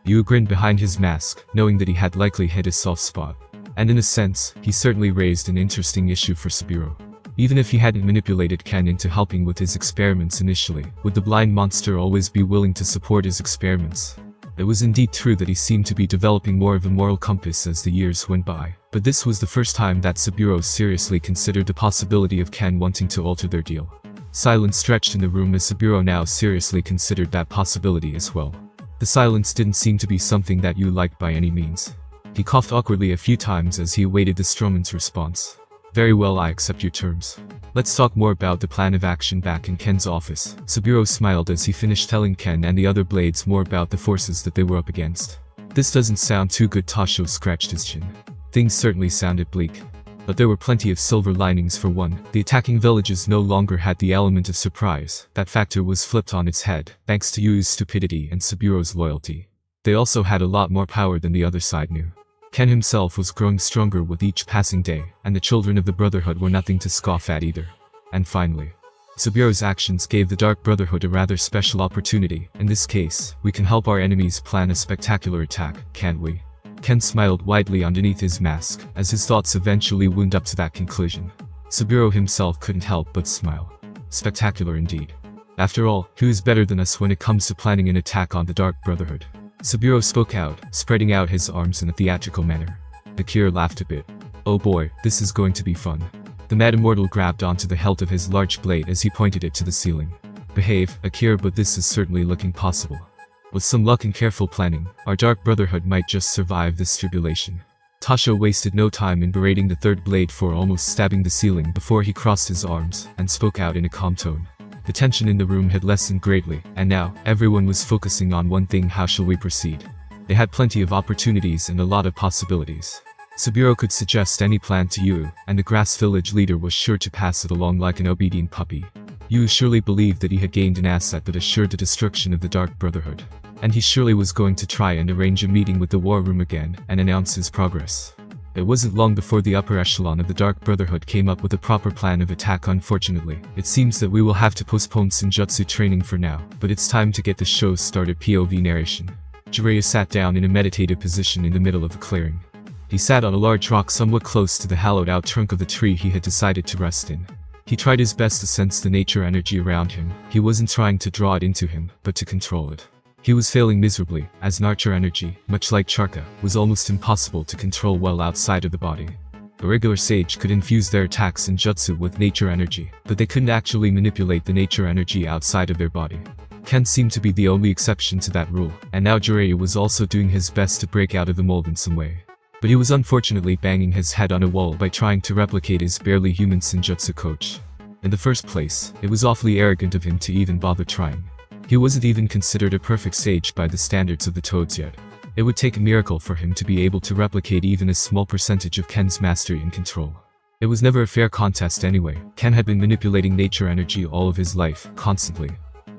Yu grinned behind his mask, knowing that he had likely hit a soft spot. And in a sense, he certainly raised an interesting issue for Saburo. Even if he hadn't manipulated Ken into helping with his experiments initially, would the blind monster always be willing to support his experiments? It was indeed true that he seemed to be developing more of a moral compass as the years went by, but this was the first time that Saburo seriously considered the possibility of Ken wanting to alter their deal. Silence stretched in the room as Saburo now seriously considered that possibility as well. The silence didn't seem to be something that Yu liked by any means. He coughed awkwardly a few times as he awaited the Strawman's response. Very well I accept your terms. Let's talk more about the plan of action back in Ken's office. Saburo smiled as he finished telling Ken and the other blades more about the forces that they were up against. This doesn't sound too good Tasho scratched his chin. Things certainly sounded bleak. But there were plenty of silver linings for one. The attacking villages no longer had the element of surprise. That factor was flipped on its head, thanks to Yu's stupidity and Saburo's loyalty. They also had a lot more power than the other side knew. Ken himself was growing stronger with each passing day, and the children of the Brotherhood were nothing to scoff at either. And finally, Saburo's actions gave the Dark Brotherhood a rather special opportunity. In this case, we can help our enemies plan a spectacular attack, can't we? Ken smiled widely underneath his mask, as his thoughts eventually wound up to that conclusion. Saburo himself couldn't help but smile. Spectacular indeed. After all, who is better than us when it comes to planning an attack on the Dark Brotherhood? Saburo spoke out, spreading out his arms in a theatrical manner. Akira laughed a bit. Oh boy, this is going to be fun. The Mad Immortal grabbed onto the hilt of his large blade as he pointed it to the ceiling. Behave, Akira but this is certainly looking possible. With some luck and careful planning, our Dark Brotherhood might just survive this tribulation. Tasho wasted no time in berating the third blade for almost stabbing the ceiling before he crossed his arms and spoke out in a calm tone. The tension in the room had lessened greatly, and now, everyone was focusing on one thing how shall we proceed. They had plenty of opportunities and a lot of possibilities. Saburo could suggest any plan to Yu, and the grass village leader was sure to pass it along like an obedient puppy. Yu surely believed that he had gained an asset that assured the destruction of the Dark Brotherhood. And he surely was going to try and arrange a meeting with the War Room again and announce his progress. It wasn't long before the upper echelon of the Dark Brotherhood came up with a proper plan of attack unfortunately. It seems that we will have to postpone Senjutsu training for now, but it's time to get the show started POV narration. Jiraiya sat down in a meditative position in the middle of the clearing. He sat on a large rock somewhat close to the hollowed out trunk of the tree he had decided to rest in. He tried his best to sense the nature energy around him. He wasn't trying to draw it into him, but to control it. He was failing miserably, as nature energy, much like Chakra, was almost impossible to control well outside of the body. A regular sage could infuse their attacks and jutsu with nature energy, but they couldn't actually manipulate the nature energy outside of their body. Ken seemed to be the only exception to that rule, and now Jiraiya was also doing his best to break out of the mold in some way. But he was unfortunately banging his head on a wall by trying to replicate his barely human Senjutsu coach. In the first place, it was awfully arrogant of him to even bother trying. He wasn't even considered a perfect sage by the standards of the toads yet. It would take a miracle for him to be able to replicate even a small percentage of Ken's mastery and control. It was never a fair contest anyway. Ken had been manipulating nature energy all of his life, constantly.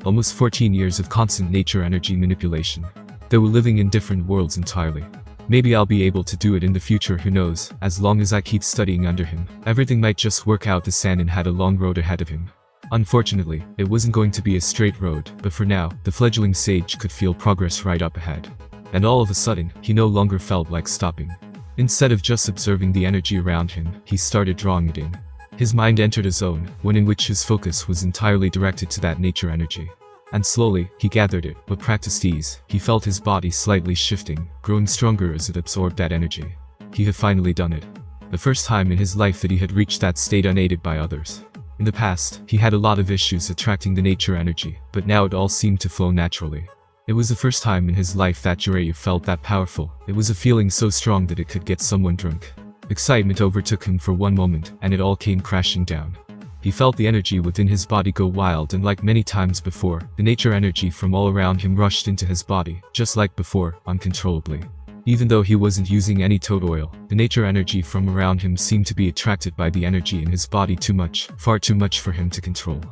Almost 14 years of constant nature energy manipulation. They were living in different worlds entirely. Maybe I'll be able to do it in the future who knows, as long as I keep studying under him. Everything might just work out the Sannin had a long road ahead of him. Unfortunately, it wasn't going to be a straight road, but for now, the fledgling sage could feel progress right up ahead. And all of a sudden, he no longer felt like stopping. Instead of just observing the energy around him, he started drawing it in. His mind entered a zone, one in which his focus was entirely directed to that nature energy. And slowly, he gathered it, with practiced ease, he felt his body slightly shifting, growing stronger as it absorbed that energy. He had finally done it. The first time in his life that he had reached that state unaided by others. In the past, he had a lot of issues attracting the nature energy, but now it all seemed to flow naturally. It was the first time in his life that Jiraiya felt that powerful. It was a feeling so strong that it could get someone drunk. Excitement overtook him for one moment, and it all came crashing down. He felt the energy within his body go wild and like many times before, the nature energy from all around him rushed into his body, just like before, uncontrollably. Even though he wasn't using any toad oil, the nature energy from around him seemed to be attracted by the energy in his body too much, far too much for him to control.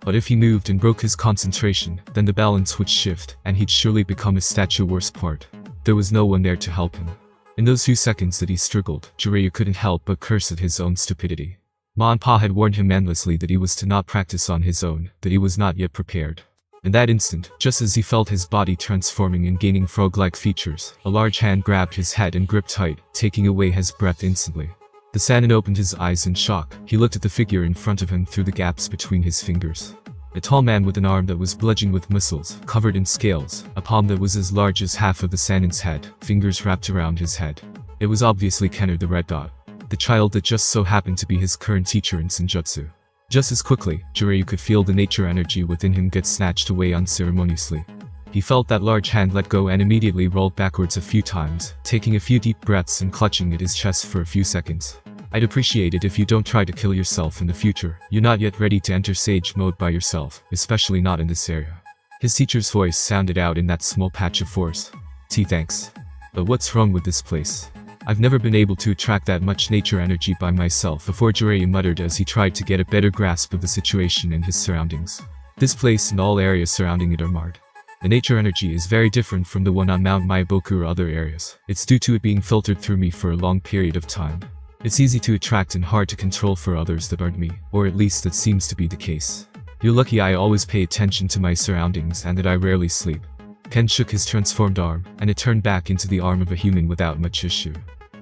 But if he moved and broke his concentration, then the balance would shift, and he'd surely become a statue worse part. There was no one there to help him. In those few seconds that he struggled, Jiraiya couldn't help but curse at his own stupidity. Ma and Pa had warned him endlessly that he was to not practice on his own, that he was not yet prepared. In that instant, just as he felt his body transforming and gaining frog-like features, a large hand grabbed his head and gripped tight, taking away his breath instantly. The Sannin opened his eyes in shock. He looked at the figure in front of him through the gaps between his fingers. A tall man with an arm that was bludgeoned with muscles, covered in scales, a palm that was as large as half of the Sannin's head, fingers wrapped around his head. It was obviously Kenner the Red Dot, the child that just so happened to be his current teacher in Senjutsu. Just as quickly, Jiraiya could feel the nature energy within him get snatched away unceremoniously. He felt that large hand let go and immediately rolled backwards a few times, taking a few deep breaths and clutching at his chest for a few seconds. I'd appreciate it if you don't try to kill yourself in the future. You're not yet ready to enter sage mode by yourself, especially not in this area. His teacher's voice sounded out in that small patch of force. T thanks. But what's wrong with this place? I've never been able to attract that much nature energy by myself the Jiraiya muttered as he tried to get a better grasp of the situation and his surroundings. This place and all areas surrounding it are marred. The nature energy is very different from the one on Mount Myoboku or other areas. It's due to it being filtered through me for a long period of time. It's easy to attract and hard to control for others that aren't me, or at least that seems to be the case. You're lucky I always pay attention to my surroundings and that I rarely sleep. Ken shook his transformed arm, and it turned back into the arm of a human without much issue.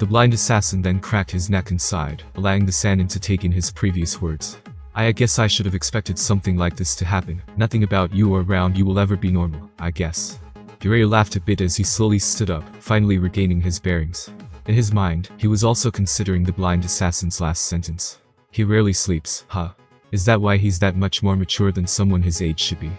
The blind assassin then cracked his neck inside, allowing the Sannin to take in his previous words. I guess I should have expected something like this to happen. Nothing about you or around you will ever be normal, I guess. Jiraiya laughed a bit as he slowly stood up, finally regaining his bearings. In his mind, he was also considering the blind assassin's last sentence. He rarely sleeps, huh? Is that why he's that much more mature than someone his age should be?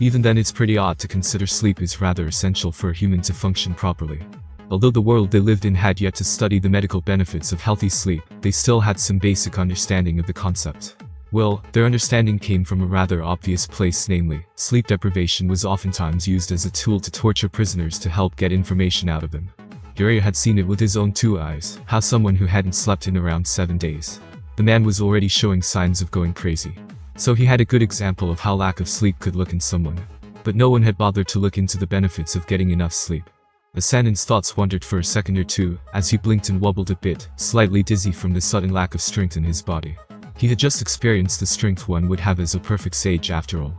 Even then it's pretty odd to consider sleep is rather essential for a human to function properly. Although the world they lived in had yet to study the medical benefits of healthy sleep, they still had some basic understanding of the concept. Well, their understanding came from a rather obvious place namely, sleep deprivation was oftentimes used as a tool to torture prisoners to help get information out of them. Jiraiya had seen it with his own two eyes, how someone who hadn't slept in around seven days. The man was already showing signs of going crazy. So he had a good example of how lack of sleep could look in someone. But no one had bothered to look into the benefits of getting enough sleep. The Sannin's thoughts wandered for a second or two, as he blinked and wobbled a bit, slightly dizzy from the sudden lack of strength in his body. He had just experienced the strength one would have as a perfect sage after all.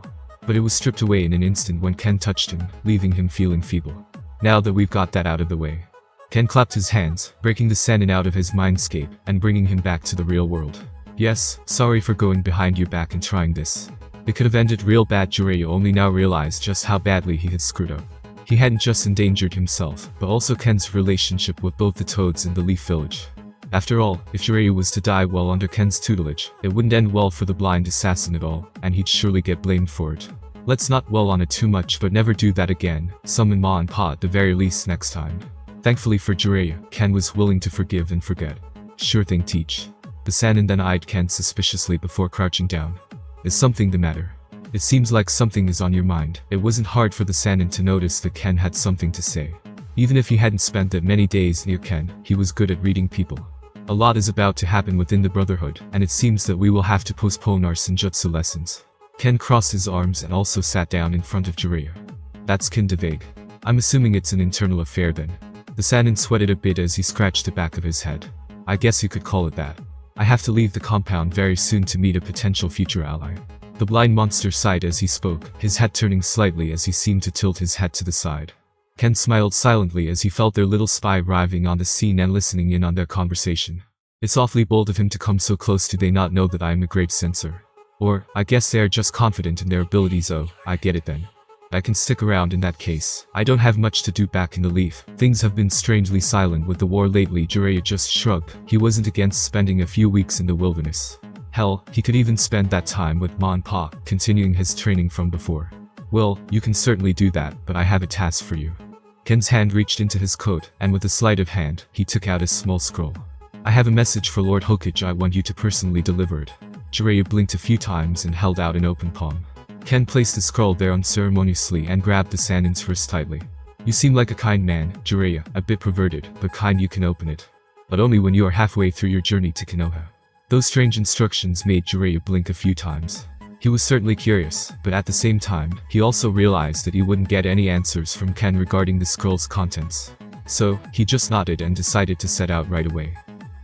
But it was stripped away in an instant when Ken touched him, leaving him feeling feeble. Now that we've got that out of the way. Ken clapped his hands, breaking the Sannin out of his mindscape, and bringing him back to the real world. Yes, sorry for going behind your back and trying this. It could have ended real bad Jiraiya only now realized just how badly he had screwed up. He hadn't just endangered himself, but also Ken's relationship with both the Toads and the Leaf Village. After all, if Jiraiya was to die while under Ken's tutelage, it wouldn't end well for the blind assassin at all, and he'd surely get blamed for it. Let's not dwell on it too much but never do that again, summon Ma and Pa at the very least next time. Thankfully for Jiraiya, Ken was willing to forgive and forget. Sure thing teach. The Sannin then eyed Ken suspiciously before crouching down. Is something the matter? It seems like something is on your mind. It wasn't hard for the Sannin to notice that Ken had something to say. Even if he hadn't spent that many days near Ken, he was good at reading people. A lot is about to happen within the Brotherhood, and it seems that we will have to postpone our Senjutsu lessons. Ken crossed his arms and also sat down in front of Jiraiya. That's Kindavig. I'm assuming it's an internal affair then. The Sannin sweated a bit as he scratched the back of his head. I guess you could call it that. I have to leave the compound very soon to meet a potential future ally. The blind monster sighed as he spoke, his head turning slightly as he seemed to tilt his head to the side. Ken smiled silently as he felt their little spy arriving on the scene and listening in on their conversation. It's awfully bold of him to come so close to they not know that I am a great sensor. Or, I guess they are just confident in their abilities oh, I get it then. I can stick around in that case. I don't have much to do back in the Leaf. Things have been strangely silent with the war lately Jiraiya just shrugged. He wasn't against spending a few weeks in the wilderness. Hell, he could even spend that time with and Pa, continuing his training from before. Well, you can certainly do that, but I have a task for you. Ken's hand reached into his coat, and with a sleight of hand, he took out a small scroll. I have a message for Lord Hokage I want you to personally deliver it. Jiraiya blinked a few times and held out an open palm. Ken placed the scroll there unceremoniously and grabbed the Sannin's wrist tightly. You seem like a kind man, Jiraiya, a bit perverted, but kind you can open it. But only when you are halfway through your journey to Konoha. Those strange instructions made Jiraiya blink a few times. He was certainly curious, but at the same time, he also realized that he wouldn't get any answers from Ken regarding the scroll's contents. So, he just nodded and decided to set out right away.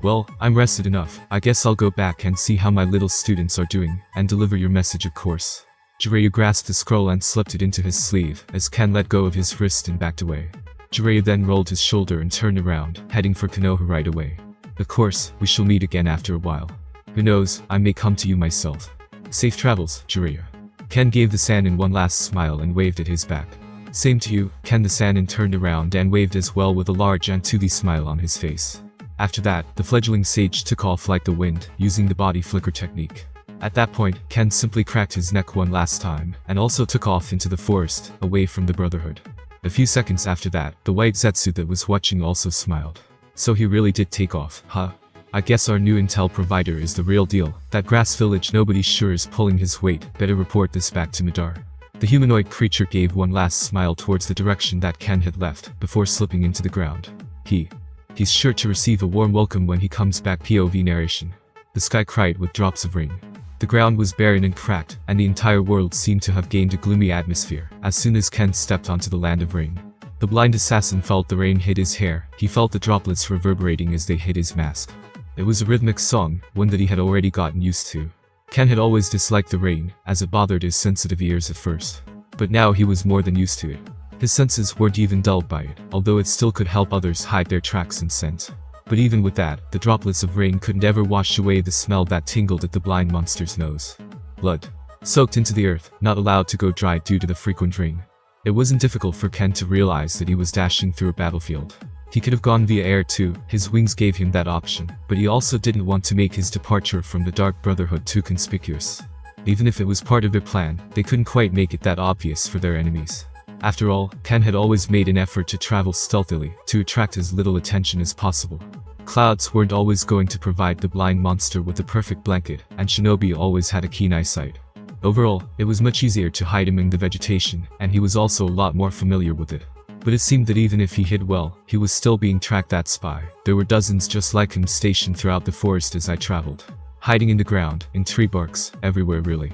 Well, I'm rested enough, I guess I'll go back and see how my little students are doing, and deliver your message of course. Jiraiya grasped the scroll and slipped it into his sleeve, as Ken let go of his wrist and backed away. Jiraiya then rolled his shoulder and turned around, heading for Konoha right away. Of course, we shall meet again after a while. Who knows, I may come to you myself. Safe travels, Jiraiya. Ken gave the Sannin one last smile and waved at his back. Same to you, Ken the Sannin turned around and waved as well with a large and toothy smile on his face. After that, the fledgling sage took off like the wind, using the body flicker technique. At that point, Ken simply cracked his neck one last time, and also took off into the forest, away from the Brotherhood. A few seconds after that, the white Zetsu that was watching also smiled. So he really did take off, huh? I guess our new intel provider is the real deal. That grass village nobody's sure is pulling his weight. Better report this back to Madara. The humanoid creature gave one last smile towards the direction that Ken had left, before slipping into the ground. He. He's sure to receive a warm welcome when he comes back POV narration. The sky cried with drops of rain. The ground was barren and cracked, and the entire world seemed to have gained a gloomy atmosphere as soon as Ken stepped onto the land of rain. The blind assassin felt the rain hit his hair, he felt the droplets reverberating as they hit his mask. It was a rhythmic song, one that he had already gotten used to. Ken had always disliked the rain, as it bothered his sensitive ears at first. But now he was more than used to it. His senses weren't even dulled by it, although it still could help others hide their tracks and scent. But even with that, the droplets of rain couldn't ever wash away the smell that tingled at the blind monster's nose. Blood. Soaked into the earth, not allowed to go dry due to the frequent rain. It wasn't difficult for Ken to realize that he was dashing through a battlefield. He could have gone via air too, his wings gave him that option, but he also didn't want to make his departure from the Dark Brotherhood too conspicuous. Even if it was part of their plan, they couldn't quite make it that obvious for their enemies. After all, Ken had always made an effort to travel stealthily, to attract as little attention as possible. Clouds weren't always going to provide the blind monster with the perfect blanket, and Shinobi always had a keen eyesight. Overall, it was much easier to hide among the vegetation, and he was also a lot more familiar with it. But it seemed that even if he hid well, he was still being tracked that spy. There were dozens just like him stationed throughout the forest as I traveled. Hiding in the ground, in tree barks, everywhere really.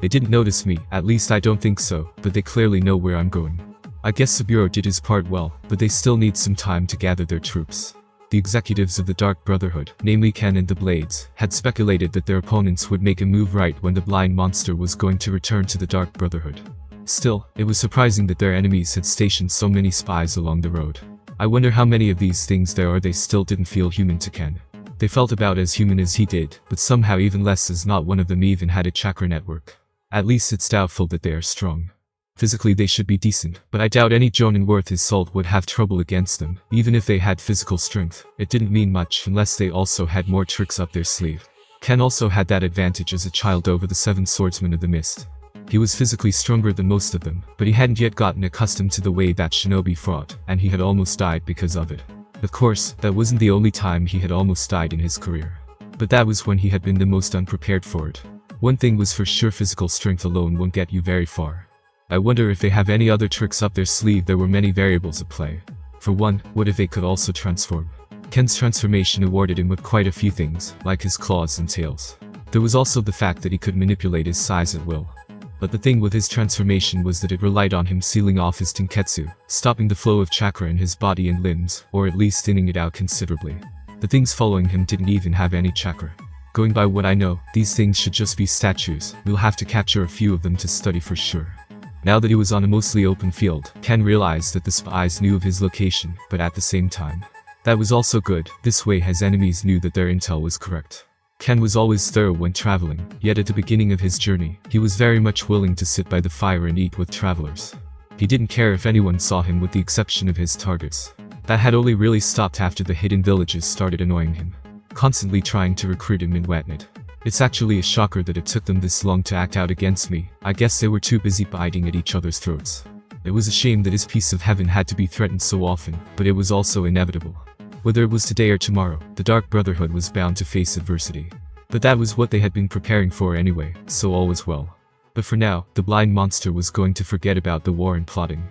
They didn't notice me, at least I don't think so, but they clearly know where I'm going. I guess Saburo did his part well, but they still need some time to gather their troops. The executives of the Dark Brotherhood, namely Ken and the Blades, had speculated that their opponents would make a move right when the blind monster was going to return to the Dark Brotherhood. Still, it was surprising that their enemies had stationed so many spies along the road. I wonder how many of these things there are they still didn't feel human to Ken. They felt about as human as he did, but somehow even less as not one of them even had a chakra network. At least it's doubtful that they are strong. Physically they should be decent, but I doubt any Jonin worth his salt would have trouble against them, even if they had physical strength. It didn't mean much unless they also had more tricks up their sleeve. Ken also had that advantage as a child over the seven swordsmen of the mist. He was physically stronger than most of them, but he hadn't yet gotten accustomed to the way that shinobi fought, and he had almost died because of it. Of course, that wasn't the only time he had almost died in his career. But that was when he had been the most unprepared for it. One thing was for sure physical strength alone won't get you very far. I wonder if they have any other tricks up their sleeve there were many variables at play. For one, what if they could also transform? Ken's transformation awarded him with quite a few things, like his claws and tails. There was also the fact that he could manipulate his size at will. But the thing with his transformation was that it relied on him sealing off his tenketsu, stopping the flow of chakra in his body and limbs, or at least thinning it out considerably. The things following him didn't even have any chakra. Going by what I know, these things should just be statues, we'll have to capture a few of them to study for sure. Now that he was on a mostly open field, Ken realized that the spies knew of his location, but at the same time. That was also good, this way his enemies knew that their intel was correct. Ken was always thorough when traveling, yet at the beginning of his journey, he was very much willing to sit by the fire and eat with travelers. He didn't care if anyone saw him with the exception of his targets. That had only really stopped after the hidden villages started annoying him constantly trying to recruit him in Wetnet. It's actually a shocker that it took them this long to act out against me, I guess they were too busy biting at each other's throats. It was a shame that his piece of heaven had to be threatened so often, but it was also inevitable. Whether it was today or tomorrow, the Dark Brotherhood was bound to face adversity. But that was what they had been preparing for anyway, so all was well. But for now, the blind monster was going to forget about the war and plotting.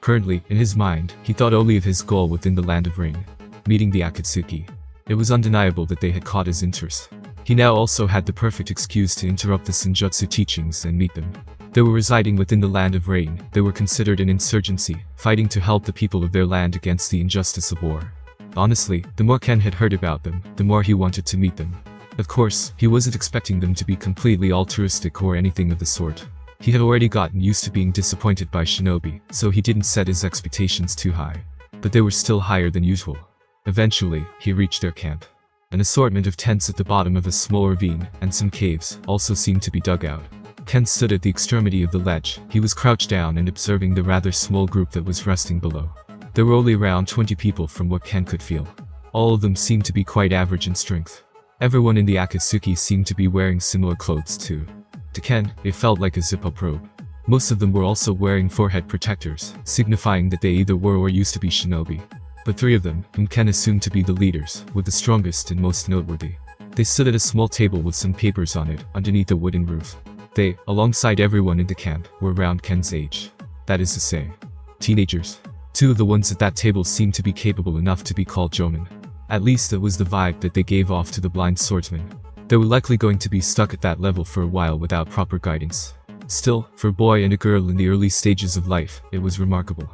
Currently, in his mind, he thought only of his goal within the Land of Rain. meeting the Akatsuki. It was undeniable that they had caught his interest. He now also had the perfect excuse to interrupt the Senjutsu teachings and meet them. They were residing within the land of rain, they were considered an insurgency, fighting to help the people of their land against the injustice of war. Honestly, the more Ken had heard about them, the more he wanted to meet them. Of course, he wasn't expecting them to be completely altruistic or anything of the sort. He had already gotten used to being disappointed by Shinobi, so he didn't set his expectations too high. But they were still higher than usual. Eventually, he reached their camp. An assortment of tents at the bottom of a small ravine, and some caves, also seemed to be dug out. Ken stood at the extremity of the ledge, he was crouched down and observing the rather small group that was resting below. There were only around 20 people from what Ken could feel. All of them seemed to be quite average in strength. Everyone in the Akatsuki seemed to be wearing similar clothes too. To Ken, it felt like a zip-up robe. Most of them were also wearing forehead protectors, signifying that they either were or used to be shinobi. But three of them, whom Ken assumed to be the leaders, were the strongest and most noteworthy. They stood at a small table with some papers on it, underneath a wooden roof. They, alongside everyone in the camp, were around Ken's age. That is to say, teenagers. Two of the ones at that table seemed to be capable enough to be called Jonin. At least it was the vibe that they gave off to the blind swordsman. They were likely going to be stuck at that level for a while without proper guidance. Still, for a boy and a girl in the early stages of life, it was remarkable.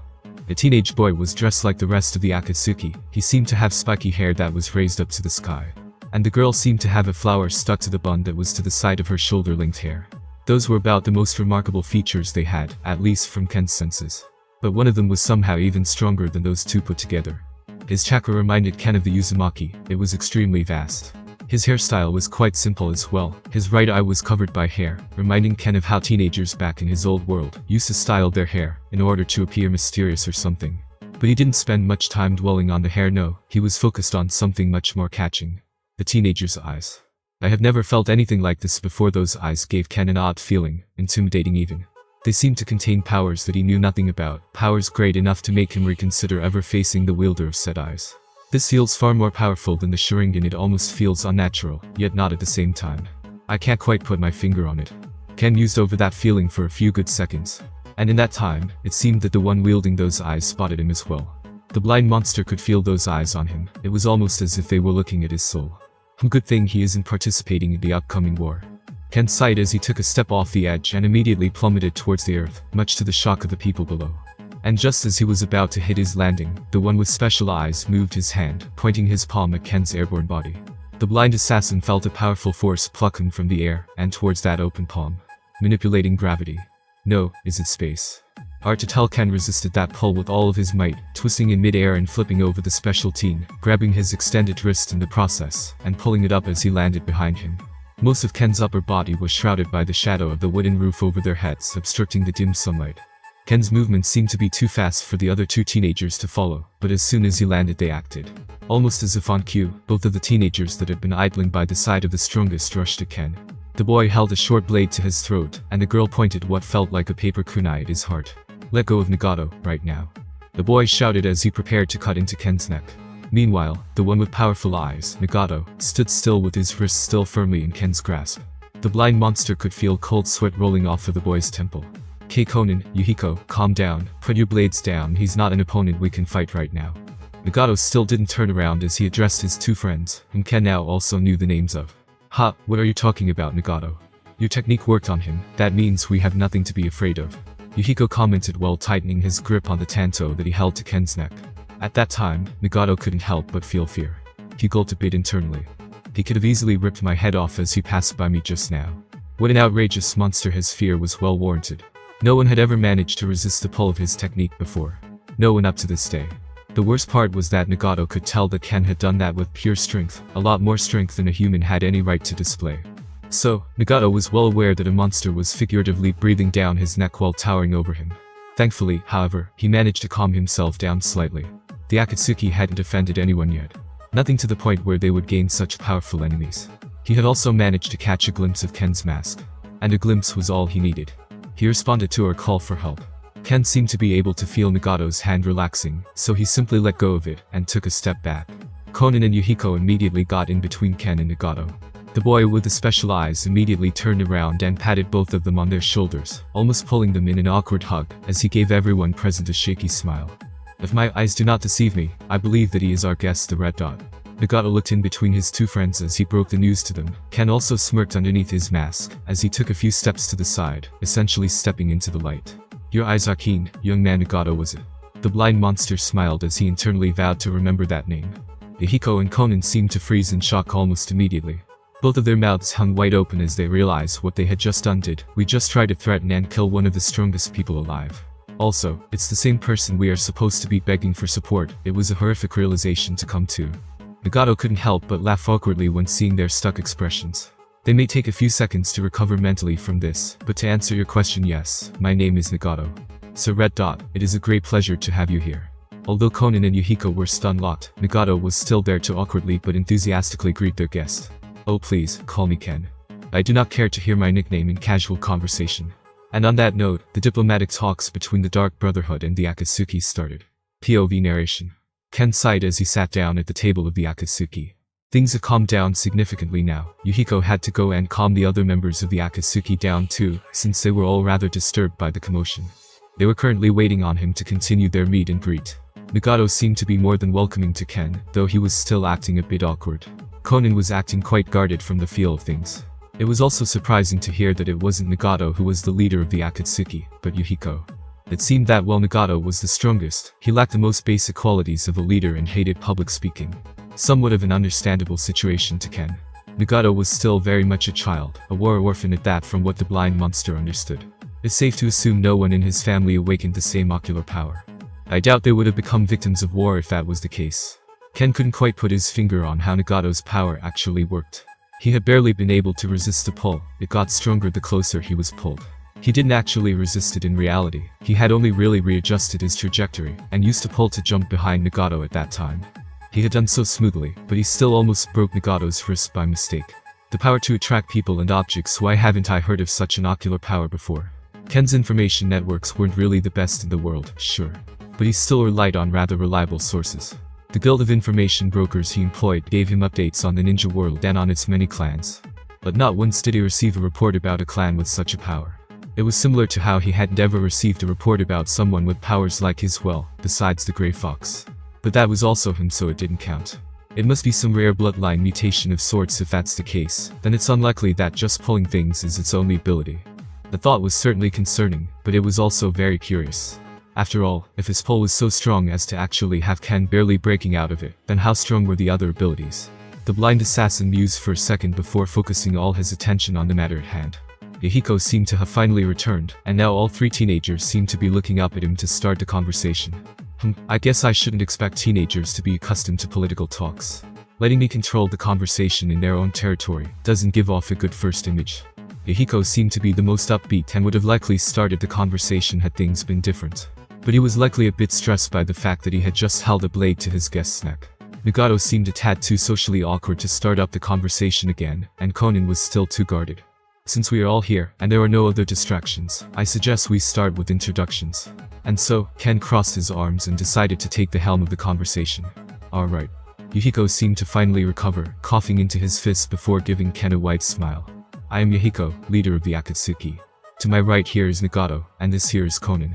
The teenage boy was dressed like the rest of the Akatsuki, he seemed to have spiky hair that was raised up to the sky. And the girl seemed to have a flower stuck to the bun that was to the side of her shoulder-length hair. Those were about the most remarkable features they had, at least from Ken's senses. But one of them was somehow even stronger than those two put together. His chakra reminded Ken of the Uzumaki, it was extremely vast. His hairstyle was quite simple as well, his right eye was covered by hair, reminding Ken of how teenagers back in his old world used to style their hair in order to appear mysterious or something. But he didn't spend much time dwelling on the hair no, he was focused on something much more catching. The teenager's eyes. I have never felt anything like this before those eyes gave Ken an odd feeling, intimidating even. They seemed to contain powers that he knew nothing about, powers great enough to make him reconsider ever facing the wielder of said eyes. This feels far more powerful than the Sharingan it almost feels unnatural, yet not at the same time. I can't quite put my finger on it. Ken mused over that feeling for a few good seconds. And in that time, it seemed that the one wielding those eyes spotted him as well. The blind monster could feel those eyes on him, it was almost as if they were looking at his soul. Hmm, good thing he isn't participating in the upcoming war. Ken sighed as he took a step off the edge and immediately plummeted towards the earth, much to the shock of the people below. And just as he was about to hit his landing, the one with special eyes moved his hand, pointing his palm at Ken's airborne body. The blind assassin felt a powerful force pluck him from the air and towards that open palm. Manipulating gravity. No, is it space? Hard to tell Ken resisted that pull with all of his might, twisting in midair and flipping over the special teen, grabbing his extended wrist in the process, and pulling it up as he landed behind him. Most of Ken's upper body was shrouded by the shadow of the wooden roof over their heads, obstructing the dim sunlight. Ken's movements seemed to be too fast for the other two teenagers to follow, but as soon as he landed they acted. Almost as if on cue, both of the teenagers that had been idling by the side of the strongest rushed to Ken. The boy held a short blade to his throat, and the girl pointed what felt like a paper kunai at his heart. Let go of Nagato, right now. The boy shouted as he prepared to cut into Ken's neck. Meanwhile, the one with powerful eyes, Nagato, stood still with his wrist still firmly in Ken's grasp. The blind monster could feel cold sweat rolling off of the boy's temple. Keikonin, Yuhiko, calm down, put your blades down, he's not an opponent we can fight right now. Nagato still didn't turn around as he addressed his two friends, whom Ken now also knew the names of. Ha, what are you talking about Nagato? Your technique worked on him, that means we have nothing to be afraid of. Yuhiko commented while tightening his grip on the tanto that he held to Ken's neck. At that time, Nagato couldn't help but feel fear. He gulped a bit internally. He could have easily ripped my head off as he passed by me just now. What an outrageous monster his fear was well warranted. No one had ever managed to resist the pull of his technique before. No one up to this day. The worst part was that Nagato could tell that Ken had done that with pure strength, a lot more strength than a human had any right to display. So, Nagato was well aware that a monster was figuratively breathing down his neck while towering over him. Thankfully, however, he managed to calm himself down slightly. The Akatsuki hadn't offended anyone yet. Nothing to the point where they would gain such powerful enemies. He had also managed to catch a glimpse of Ken's mask. And a glimpse was all he needed. He responded to her call for help. Ken seemed to be able to feel Nagato's hand relaxing, so he simply let go of it and took a step back. Konan and Yuhiko immediately got in between Ken and Nagato. The boy with the special eyes immediately turned around and patted both of them on their shoulders, almost pulling them in an awkward hug, as he gave everyone present a shaky smile. If my eyes do not deceive me, I believe that he is our guest the Red Dot. Nagato looked in between his two friends as he broke the news to them. Ken also smirked underneath his mask, as he took a few steps to the side, essentially stepping into the light. Your eyes are keen, young man Nagato was it. The blind monster smiled as he internally vowed to remember that name. Yahiko and Konan seemed to freeze in shock almost immediately. Both of their mouths hung wide open as they realized what they had just done did. We just tried to threaten and kill one of the strongest people alive. Also, it's the same person we are supposed to be begging for support. It was a horrific realization to come to. Nagato couldn't help but laugh awkwardly when seeing their stuck expressions. They may take a few seconds to recover mentally from this, but to answer your question yes, my name is Nagato. Sir Red Dot, it is a great pleasure to have you here. Although Konan and Yuhiko were stun-locked, Nagato was still there to awkwardly but enthusiastically greet their guest. Oh please, call me Ken. I do not care to hear my nickname in casual conversation. And on that note, the diplomatic talks between the Dark Brotherhood and the Akatsuki started. POV narration. Ken sighed as he sat down at the table of the Akatsuki. Things have calmed down significantly now. Yuhiko had to go and calm the other members of the Akatsuki down too, since they were all rather disturbed by the commotion. They were currently waiting on him to continue their meet and greet. Nagato seemed to be more than welcoming to Ken, though he was still acting a bit awkward. Konan was acting quite guarded from the feel of things. It was also surprising to hear that it wasn't Nagato who was the leader of the Akatsuki, but Yuhiko. It seemed that while Nagato was the strongest, he lacked the most basic qualities of a leader and hated public speaking. Somewhat of an understandable situation to Ken. Nagato was still very much a child, a war orphan at that from what the blind monster understood. It's safe to assume no one in his family awakened the same ocular power. I doubt they would have become victims of war if that was the case. Ken couldn't quite put his finger on how Nagato's power actually worked. He had barely been able to resist the pull, it got stronger the closer he was pulled. He didn't actually resist it in reality, he had only really readjusted his trajectory, and used to pull to jump behind Nagato at that time. He had done so smoothly, but he still almost broke Nagato's wrist by mistake. The power to attract people and objects why haven't I heard of such an ocular power before? Ken's information networks weren't really the best in the world, sure. But he still relied on rather reliable sources. The guild of information brokers he employed gave him updates on the ninja world and on its many clans. But not once did he receive a report about a clan with such a power. It was similar to how he had never received a report about someone with powers like his well, besides the Grey Fox. But that was also him so it didn't count. It must be some rare bloodline mutation of sorts if that's the case, then it's unlikely that just pulling things is its only ability. The thought was certainly concerning, but it was also very curious. After all, if his pull was so strong as to actually have Ken barely breaking out of it, then how strong were the other abilities? The blind assassin mused for a second before focusing all his attention on the matter at hand. Yahiko seemed to have finally returned, and now all three teenagers seemed to be looking up at him to start the conversation. Hmm, I guess I shouldn't expect teenagers to be accustomed to political talks. Letting me control the conversation in their own territory doesn't give off a good first image. Yahiko seemed to be the most upbeat and would have likely started the conversation had things been different. But he was likely a bit stressed by the fact that he had just held a blade to his guest's neck. Nagato seemed a tad too socially awkward to start up the conversation again, and Konan was still too guarded. Since we are all here, and there are no other distractions, I suggest we start with introductions. And so, Ken crossed his arms and decided to take the helm of the conversation. Alright. Yuhiko seemed to finally recover, coughing into his fist before giving Ken a wide smile. I am Yuhiko, leader of the Akatsuki. To my right here is Nagato, and this here is Konan.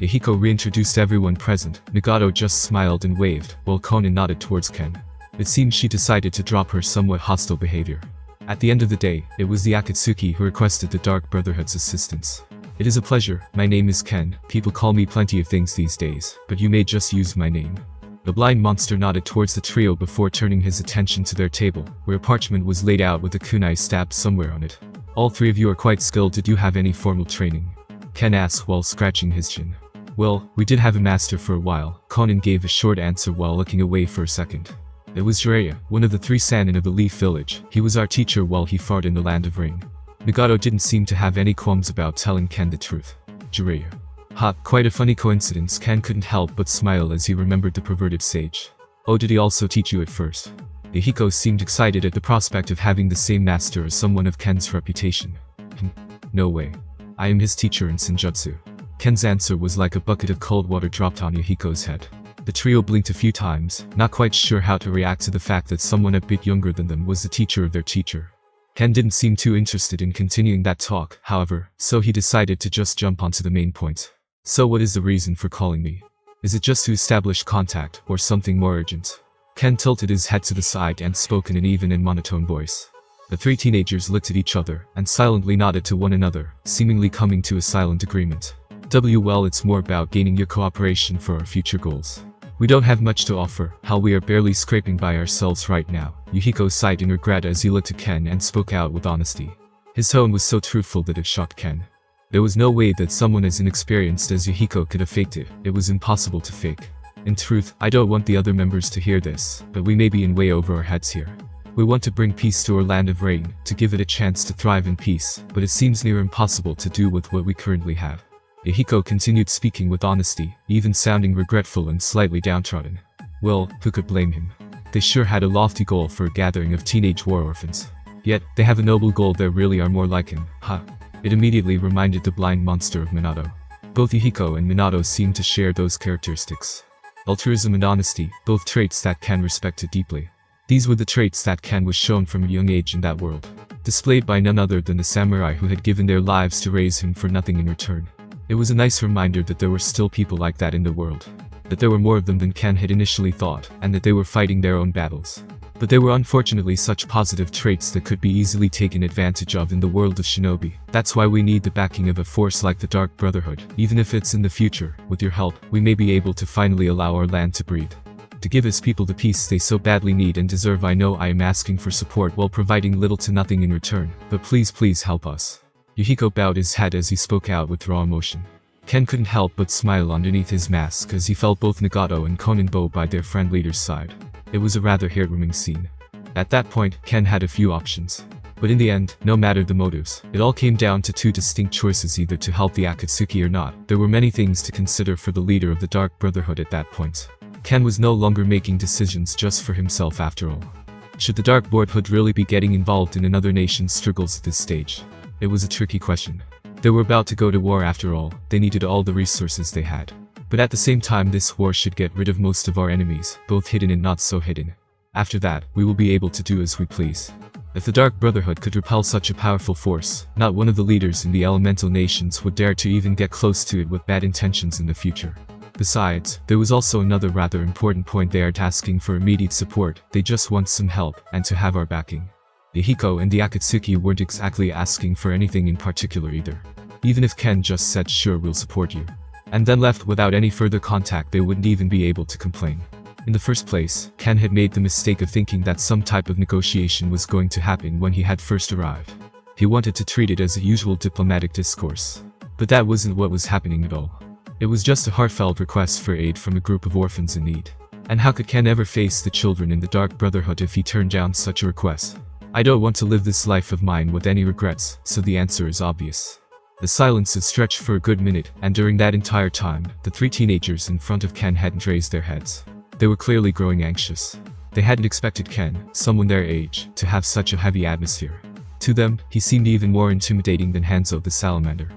Yuhiko reintroduced everyone present, Nagato just smiled and waved, while Konan nodded towards Ken. It seemed she decided to drop her somewhat hostile behavior. At the end of the day, it was the Akatsuki who requested the Dark Brotherhood's assistance. It is a pleasure, my name is Ken, people call me plenty of things these days, but you may just use my name. The blind monster nodded towards the trio before turning his attention to their table, where a parchment was laid out with a kunai stabbed somewhere on it. All three of you are quite skilled did you have any formal training? Ken asked while scratching his chin. Well, we did have a master for a while, Konan gave a short answer while looking away for a second. It was Jiraiya, one of the three Sannin of the Leaf Village. He was our teacher while he fought in the Land of Rain. Nagato didn't seem to have any qualms about telling Ken the truth. Jiraiya. Ha, quite a funny coincidence, Ken couldn't help but smile as he remembered the perverted sage. Oh did he also teach you at first? Yahiko seemed excited at the prospect of having the same master as someone of Ken's reputation. Hmm, no way. I am his teacher in Senjutsu. Ken's answer was like a bucket of cold water dropped on Yahiko's head. The trio blinked a few times, not quite sure how to react to the fact that someone a bit younger than them was the teacher of their teacher. Ken didn't seem too interested in continuing that talk, however, so he decided to just jump onto the main point. So what is the reason for calling me? Is it just to establish contact, or something more urgent? Ken tilted his head to the side and spoke in an even and monotone voice. The three teenagers looked at each other and silently nodded to one another, seemingly coming to a silent agreement. W well it's more about gaining your cooperation for our future goals. We don't have much to offer, how we are barely scraping by ourselves right now. Yuhiko sighed in regret as he looked at Ken and spoke out with honesty. His tone was so truthful that it shocked Ken. There was no way that someone as inexperienced as Yuhiko could have faked it, it was impossible to fake. In truth, I don't want the other members to hear this, but we may be in way over our heads here. We want to bring peace to our land of rain, to give it a chance to thrive in peace, but it seems near impossible to do with what we currently have. Yuhiko continued speaking with honesty, even sounding regretful and slightly downtrodden. Well, who could blame him? They sure had a lofty goal for a gathering of teenage war orphans. Yet, they have a noble goal there really are more like him, huh? It immediately reminded the blind monster of Minato. Both Yuhiko and Minato seem to share those characteristics. Altruism and honesty, both traits that Ken respected deeply. These were the traits that Ken was shown from a young age in that world, displayed by none other than the samurai who had given their lives to raise him for nothing in return. It was a nice reminder that there were still people like that in the world. That there were more of them than Ken had initially thought, and that they were fighting their own battles. But they were unfortunately such positive traits that could be easily taken advantage of in the world of shinobi. That's why we need the backing of a force like the Dark Brotherhood. Even if it's in the future, with your help, we may be able to finally allow our land to breathe. To give his people the peace they so badly need and deserve I know I am asking for support while providing little to nothing in return, but please please help us. Yuhiko bowed his head as he spoke out with raw emotion. Ken couldn't help but smile underneath his mask as he felt both Nagato and Konan bow by their friend leader's side. It was a rather heart-warming scene. At that point, Ken had a few options. But in the end, no matter the motives, it all came down to two distinct choices either to help the Akatsuki or not. There were many things to consider for the leader of the Dark Brotherhood at that point. Ken was no longer making decisions just for himself after all. Should the Dark Brotherhood really be getting involved in another nation's struggles at this stage? It was a tricky question. They were about to go to war after all, they needed all the resources they had. But at the same time this war should get rid of most of our enemies, both hidden and not so hidden. After that, we will be able to do as we please. If the Dark Brotherhood could repel such a powerful force, not one of the leaders in the elemental nations would dare to even get close to it with bad intentions in the future. Besides, there was also another rather important point they aren't asking for immediate support, they just want some help, and to have our backing. Yuhiko and the Akatsuki weren't exactly asking for anything in particular either. Even if Ken just said sure we'll support you. And then left without any further contact they wouldn't even be able to complain. In the first place, Ken had made the mistake of thinking that some type of negotiation was going to happen when he had first arrived. He wanted to treat it as a usual diplomatic discourse. But that wasn't what was happening at all. It was just a heartfelt request for aid from a group of orphans in need. And how could Ken ever face the children in the Dark Brotherhood if he turned down such a request? I don't want to live this life of mine with any regrets, so the answer is obvious. The silences stretched for a good minute, and during that entire time, the three teenagers in front of Ken hadn't raised their heads. They were clearly growing anxious. They hadn't expected Ken, someone their age, to have such a heavy atmosphere. To them, he seemed even more intimidating than Hanzo the salamander.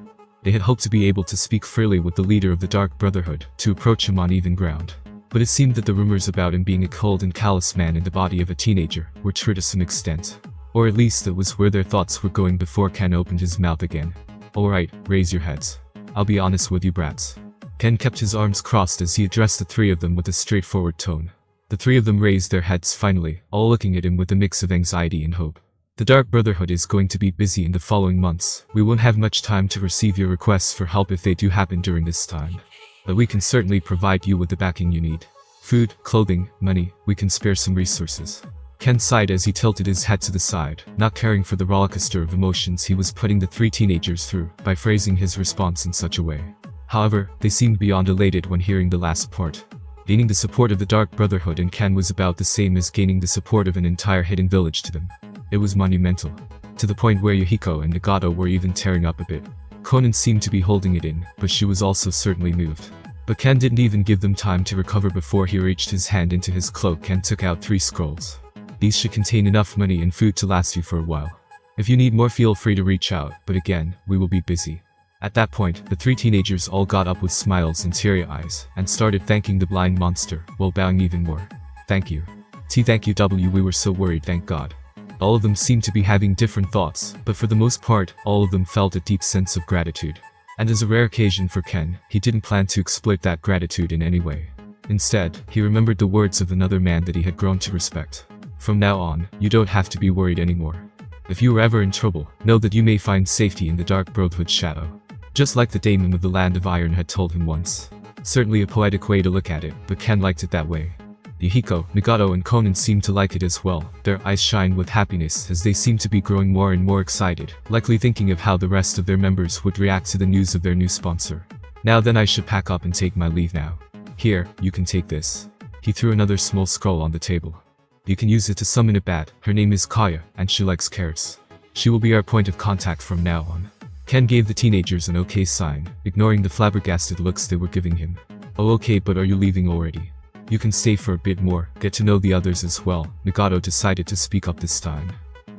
They had hoped to be able to speak freely with the leader of the Dark Brotherhood, to approach him on even ground. But it seemed that the rumors about him being a cold and callous man in the body of a teenager were true to some extent. Or at least that was where their thoughts were going before Ken opened his mouth again. Alright, raise your heads. I'll be honest with you brats. Ken kept his arms crossed as he addressed the three of them with a straightforward tone. The three of them raised their heads finally, all looking at him with a mix of anxiety and hope. The Dark Brotherhood is going to be busy in the following months. We won't have much time to receive your requests for help if they do happen during this time but we can certainly provide you with the backing you need. Food, clothing, money, we can spare some resources. Ken sighed as he tilted his head to the side, not caring for the rollercoaster of emotions he was putting the three teenagers through by phrasing his response in such a way. However, they seemed beyond elated when hearing the last part. Gaining the support of the Dark Brotherhood and Ken was about the same as gaining the support of an entire hidden village to them. It was monumental. To the point where Yuhiko and Nagato were even tearing up a bit. Konan seemed to be holding it in, but she was also certainly moved. But Ken didn't even give them time to recover before he reached his hand into his cloak and took out three scrolls. These should contain enough money and food to last you for a while. If you need more feel free to reach out, but again, we will be busy. At that point, the three teenagers all got up with smiles and teary eyes, and started thanking the blind monster, while bowing even more. Thank you. T thank you W we were so worried thank god. All of them seemed to be having different thoughts, but for the most part, all of them felt a deep sense of gratitude. And as a rare occasion for Ken, he didn't plan to exploit that gratitude in any way. Instead, he remembered the words of another man that he had grown to respect. From now on, you don't have to be worried anymore. If you are ever in trouble, know that you may find safety in the Dark Brotherhood's shadow. Just like the daemon of the Land of Iron had told him once. Certainly a poetic way to look at it, but Ken liked it that way. Yuhiko, Nagato and Konan seemed to like it as well, their eyes shine with happiness as they seem to be growing more and more excited, likely thinking of how the rest of their members would react to the news of their new sponsor. Now then I should pack up and take my leave now. Here, you can take this. He threw another small scroll on the table. You can use it to summon a bat, her name is Kaya, and she likes carrots. She will be our point of contact from now on. Ken gave the teenagers an okay sign, ignoring the flabbergasted looks they were giving him. Oh okay but are you leaving already? You can stay for a bit more, get to know the others as well, Nagato decided to speak up this time.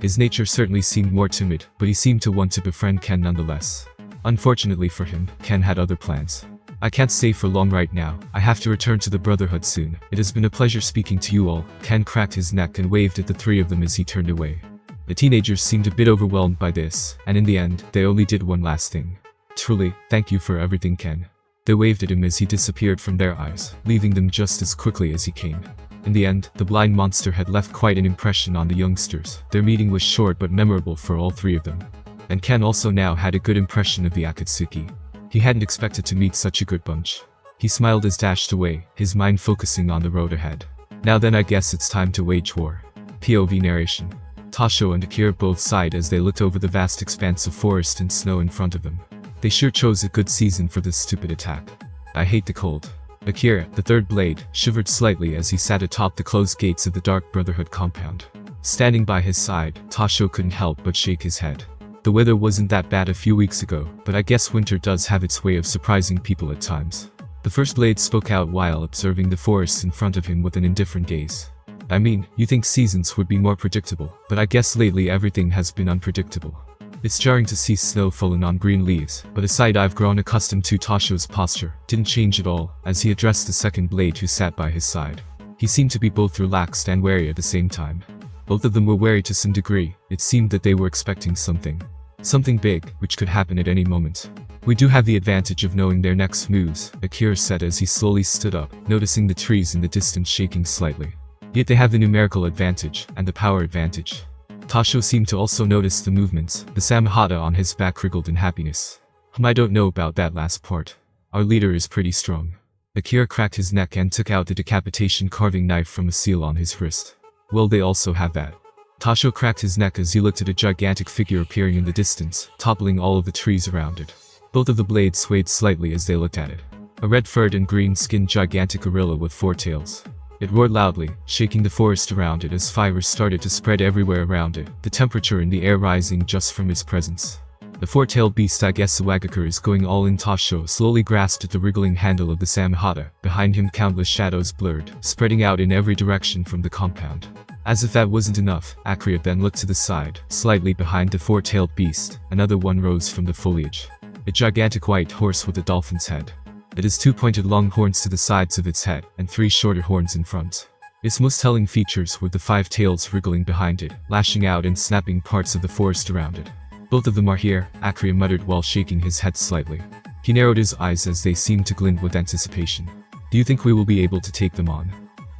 His nature certainly seemed more timid, but he seemed to want to befriend Ken nonetheless. Unfortunately for him, Ken had other plans. I can't stay for long right now, I have to return to the Brotherhood soon. It has been a pleasure speaking to you all. Ken cracked his neck and waved at the three of them as he turned away. The teenagers seemed a bit overwhelmed by this, and in the end, they only did one last thing. Truly, thank you for everything Ken. They waved at him as he disappeared from their eyes, leaving them just as quickly as he came. In the end, the blind monster had left quite an impression on the youngsters. Their meeting was short but memorable for all three of them. And Ken also now had a good impression of the Akatsuki. He hadn't expected to meet such a good bunch. He smiled as dashed away, his mind focusing on the road ahead. Now then I guess it's time to wage war. POV narration. Tasho and Akira both sighed as they looked over the vast expanse of forest and snow in front of them. They sure chose a good season for this stupid attack. I hate the cold. Akira, the third blade, shivered slightly as he sat atop the closed gates of the Dark Brotherhood compound. Standing by his side, Tasho couldn't help but shake his head. The weather wasn't that bad a few weeks ago, but I guess winter does have its way of surprising people at times. The first blade spoke out while observing the forests in front of him with an indifferent gaze. I mean, you think seasons would be more predictable, but I guess lately everything has been unpredictable. It's jarring to see snow falling on green leaves, but a sight I've grown accustomed to Tasho's posture didn't change at all as he addressed the second blade who sat by his side. He seemed to be both relaxed and wary at the same time. Both of them were wary to some degree, it seemed that they were expecting something. Something big, which could happen at any moment. We do have the advantage of knowing their next moves, Akira said as he slowly stood up, noticing the trees in the distance shaking slightly. Yet they have the numerical advantage, and the power advantage. Tasho seemed to also notice the movements, the Samehada on his back wriggled in happiness. Hmm, I don't know about that last part. Our leader is pretty strong. Akira cracked his neck and took out the decapitation carving knife from a seal on his wrist. Will they also have that. Tasho cracked his neck as he looked at a gigantic figure appearing in the distance, toppling all of the trees around it. Both of the blades swayed slightly as they looked at it. A red-furred and green-skinned gigantic gorilla with four tails. It roared loudly, shaking the forest around it as fires started to spread everywhere around it, the temperature in the air rising just from its presence. The four-tailed beast I guess Sawagakure is going all in Tasho slowly grasped at the wriggling handle of the Samehada, behind him countless shadows blurred, spreading out in every direction from the compound. As if that wasn't enough, Akira then looked to the side, slightly behind the four-tailed beast, another one rose from the foliage. A gigantic white horse with a dolphin's head. It has two pointed long horns to the sides of its head, and three shorter horns in front. Its most telling features were the five tails wriggling behind it, lashing out and snapping parts of the forest around it. Both of them are here, Akira muttered while shaking his head slightly. He narrowed his eyes as they seemed to glint with anticipation. Do you think we will be able to take them on?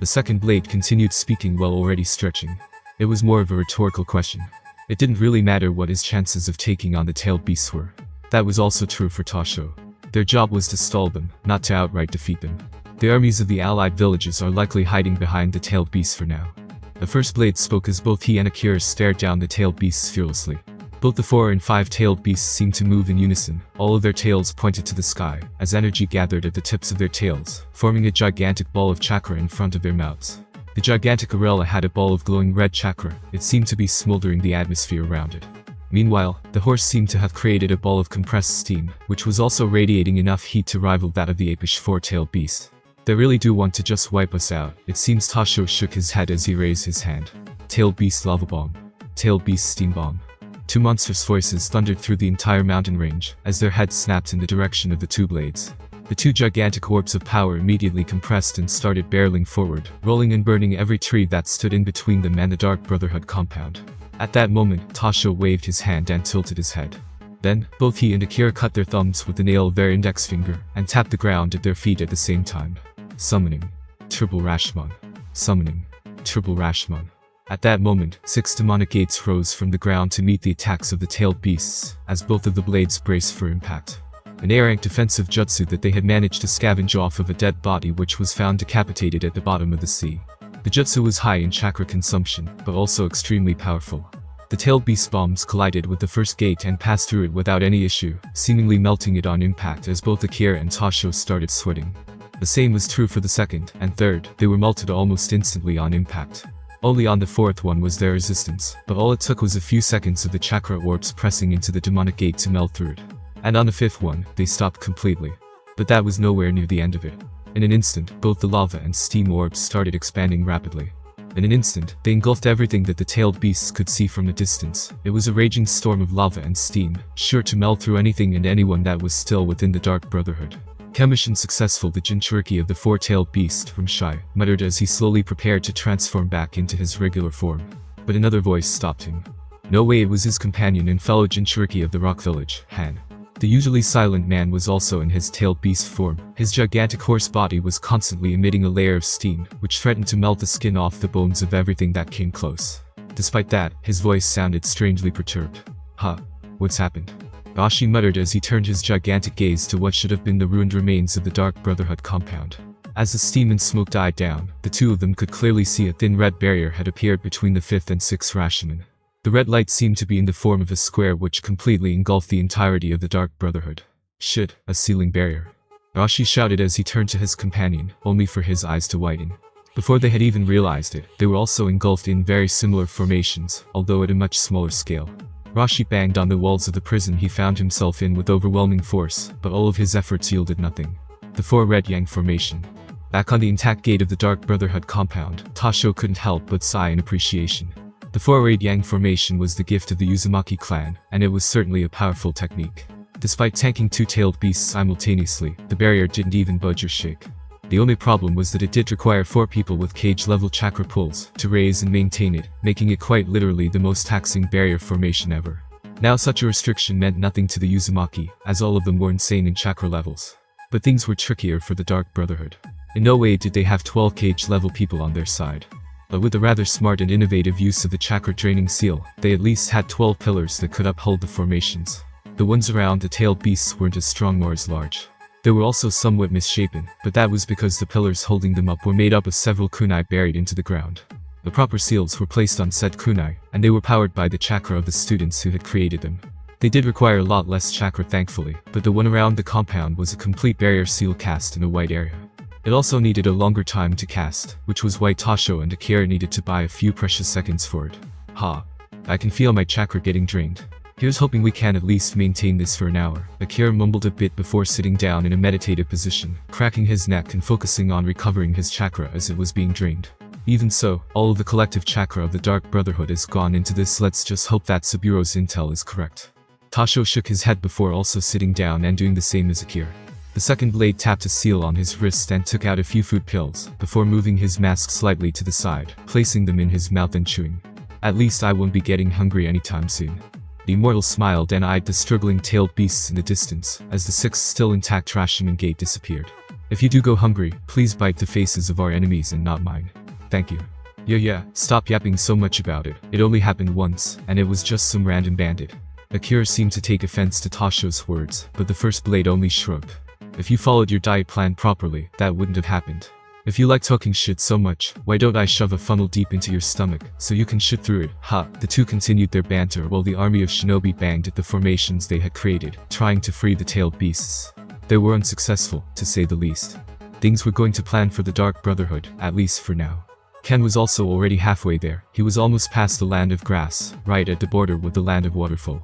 The second blade continued speaking while already stretching. It was more of a rhetorical question. It didn't really matter what his chances of taking on the tailed beasts were. That was also true for Tasho. Their job was to stall them, not to outright defeat them. The armies of the allied villages are likely hiding behind the tailed beasts for now. The first blade spoke as both he and Akira stared down the tailed beasts fearlessly. Both the four and five tailed beasts seemed to move in unison, all of their tails pointed to the sky, as energy gathered at the tips of their tails, forming a gigantic ball of chakra in front of their mouths. The gigantic gorilla had a ball of glowing red chakra, it seemed to be smoldering the atmosphere around it. Meanwhile, the horse seemed to have created a ball of compressed steam, which was also radiating enough heat to rival that of the apish four-tailed beast. They really do want to just wipe us out, it seems Tasho shook his head as he raised his hand. Tailed beast lava bomb. Tailed beast steam bomb. Two monstrous voices thundered through the entire mountain range, as their heads snapped in the direction of the two blades. The two gigantic orbs of power immediately compressed and started barreling forward, rolling and burning every tree that stood in between them and the Dark Brotherhood compound. At that moment, Tasho waved his hand and tilted his head. Then, both he and Akira cut their thumbs with the nail of their index finger and tapped the ground at their feet at the same time. Summoning. Triple Rashomon. Summoning. Triple Rashomon. At that moment, six demonic gates rose from the ground to meet the attacks of the tailed beasts, as both of the blades braced for impact. An A-rank defensive jutsu that they had managed to scavenge off of a dead body which was found decapitated at the bottom of the sea. The jutsu was high in chakra consumption, but also extremely powerful. The tailed beast bombs collided with the first gate and passed through it without any issue, seemingly melting it on impact as both Akira and Tasho started sweating. The same was true for the second and third, they were melted almost instantly on impact. Only on the fourth one was there resistance, but all it took was a few seconds of the chakra orbs pressing into the demonic gate to melt through it. And on the fifth one, they stopped completely. But that was nowhere near the end of it. In an instant, both the lava and steam orbs started expanding rapidly. In an instant, they engulfed everything that the tailed beasts could see from a distance. It was a raging storm of lava and steam, sure to melt through anything and anyone that was still within the Dark Brotherhood. Kemishin successful the Jinchuriki of the four-tailed beast from Shai muttered as he slowly prepared to transform back into his regular form. But another voice stopped him. No way it was his companion and fellow Jinchuriki of the Rock Village, Han. The usually silent man was also in his tailed beast form. His gigantic horse body was constantly emitting a layer of steam, which threatened to melt the skin off the bones of everything that came close. Despite that, his voice sounded strangely perturbed. Huh. What's happened? Roshi muttered as he turned his gigantic gaze to what should have been the ruined remains of the Dark Brotherhood compound. As the steam and smoke died down, the two of them could clearly see a thin red barrier had appeared between the fifth and sixth Rashomon. The red light seemed to be in the form of a square which completely engulfed the entirety of the Dark Brotherhood. Shit, a sealing barrier. Roshi shouted as he turned to his companion, only for his eyes to widen. Before they had even realized it, they were also engulfed in very similar formations, although at a much smaller scale. Roshi banged on the walls of the prison he found himself in with overwhelming force, but all of his efforts yielded nothing. The four Red Yang formation. Back on the intact gate of the Dark Brotherhood compound, Tasho couldn't help but sigh in appreciation. The four Red Yang formation was the gift of the Uzumaki clan, and it was certainly a powerful technique. Despite tanking two-tailed beasts simultaneously, the barrier didn't even budge or shake. The only problem was that it did require four people with Kage-level chakra pulls to raise and maintain it, making it quite literally the most taxing barrier formation ever. Now such a restriction meant nothing to the Uzumaki, as all of them were insane in chakra levels. But things were trickier for the Dark Brotherhood. In no way did they have 12 Kage-level people on their side. But with a rather smart and innovative use of the chakra draining seal, they at least had 12 pillars that could uphold the formations. The ones around the tailed beasts weren't as strong nor as large. They were also somewhat misshapen, but that was because the pillars holding them up were made up of several kunai buried into the ground. The proper seals were placed on said kunai, and they were powered by the chakra of the students who had created them. They did require a lot less chakra thankfully, but the one around the compound was a complete barrier seal cast in a white area. It also needed a longer time to cast, which was why Tasho and Akira needed to buy a few precious seconds for it. Ha. I can feel my chakra getting drained. Here's hoping we can at least maintain this for an hour. Akira mumbled a bit before sitting down in a meditative position, cracking his neck and focusing on recovering his chakra as it was being drained. Even so, all of the collective chakra of the Dark Brotherhood is gone into this let's just hope that Saburo's intel is correct. Tasho shook his head before also sitting down and doing the same as Akira. The second blade tapped a seal on his wrist and took out a few food pills, before moving his mask slightly to the side, placing them in his mouth and chewing. At least I won't be getting hungry anytime soon. The immortal smiled and eyed the struggling tailed beasts in the distance, as the six still intact Rashomon gate disappeared. If you do go hungry, please bite the faces of our enemies and not mine. Thank you. Yeah yeah, stop yapping so much about it, it only happened once, and it was just some random bandit. Akira seemed to take offense to Tasho's words, but the first blade only shrugged. If you followed your diet plan properly, that wouldn't have happened. If you like talking shit so much, why don't I shove a funnel deep into your stomach, so you can shit through it, ha. The two continued their banter while the army of shinobi banged at the formations they had created, trying to free the tailed beasts. They were unsuccessful, to say the least. Things were going to plan for the Dark Brotherhood, at least for now. Ken was also already halfway there, he was almost past the land of grass, right at the border with the land of waterfall.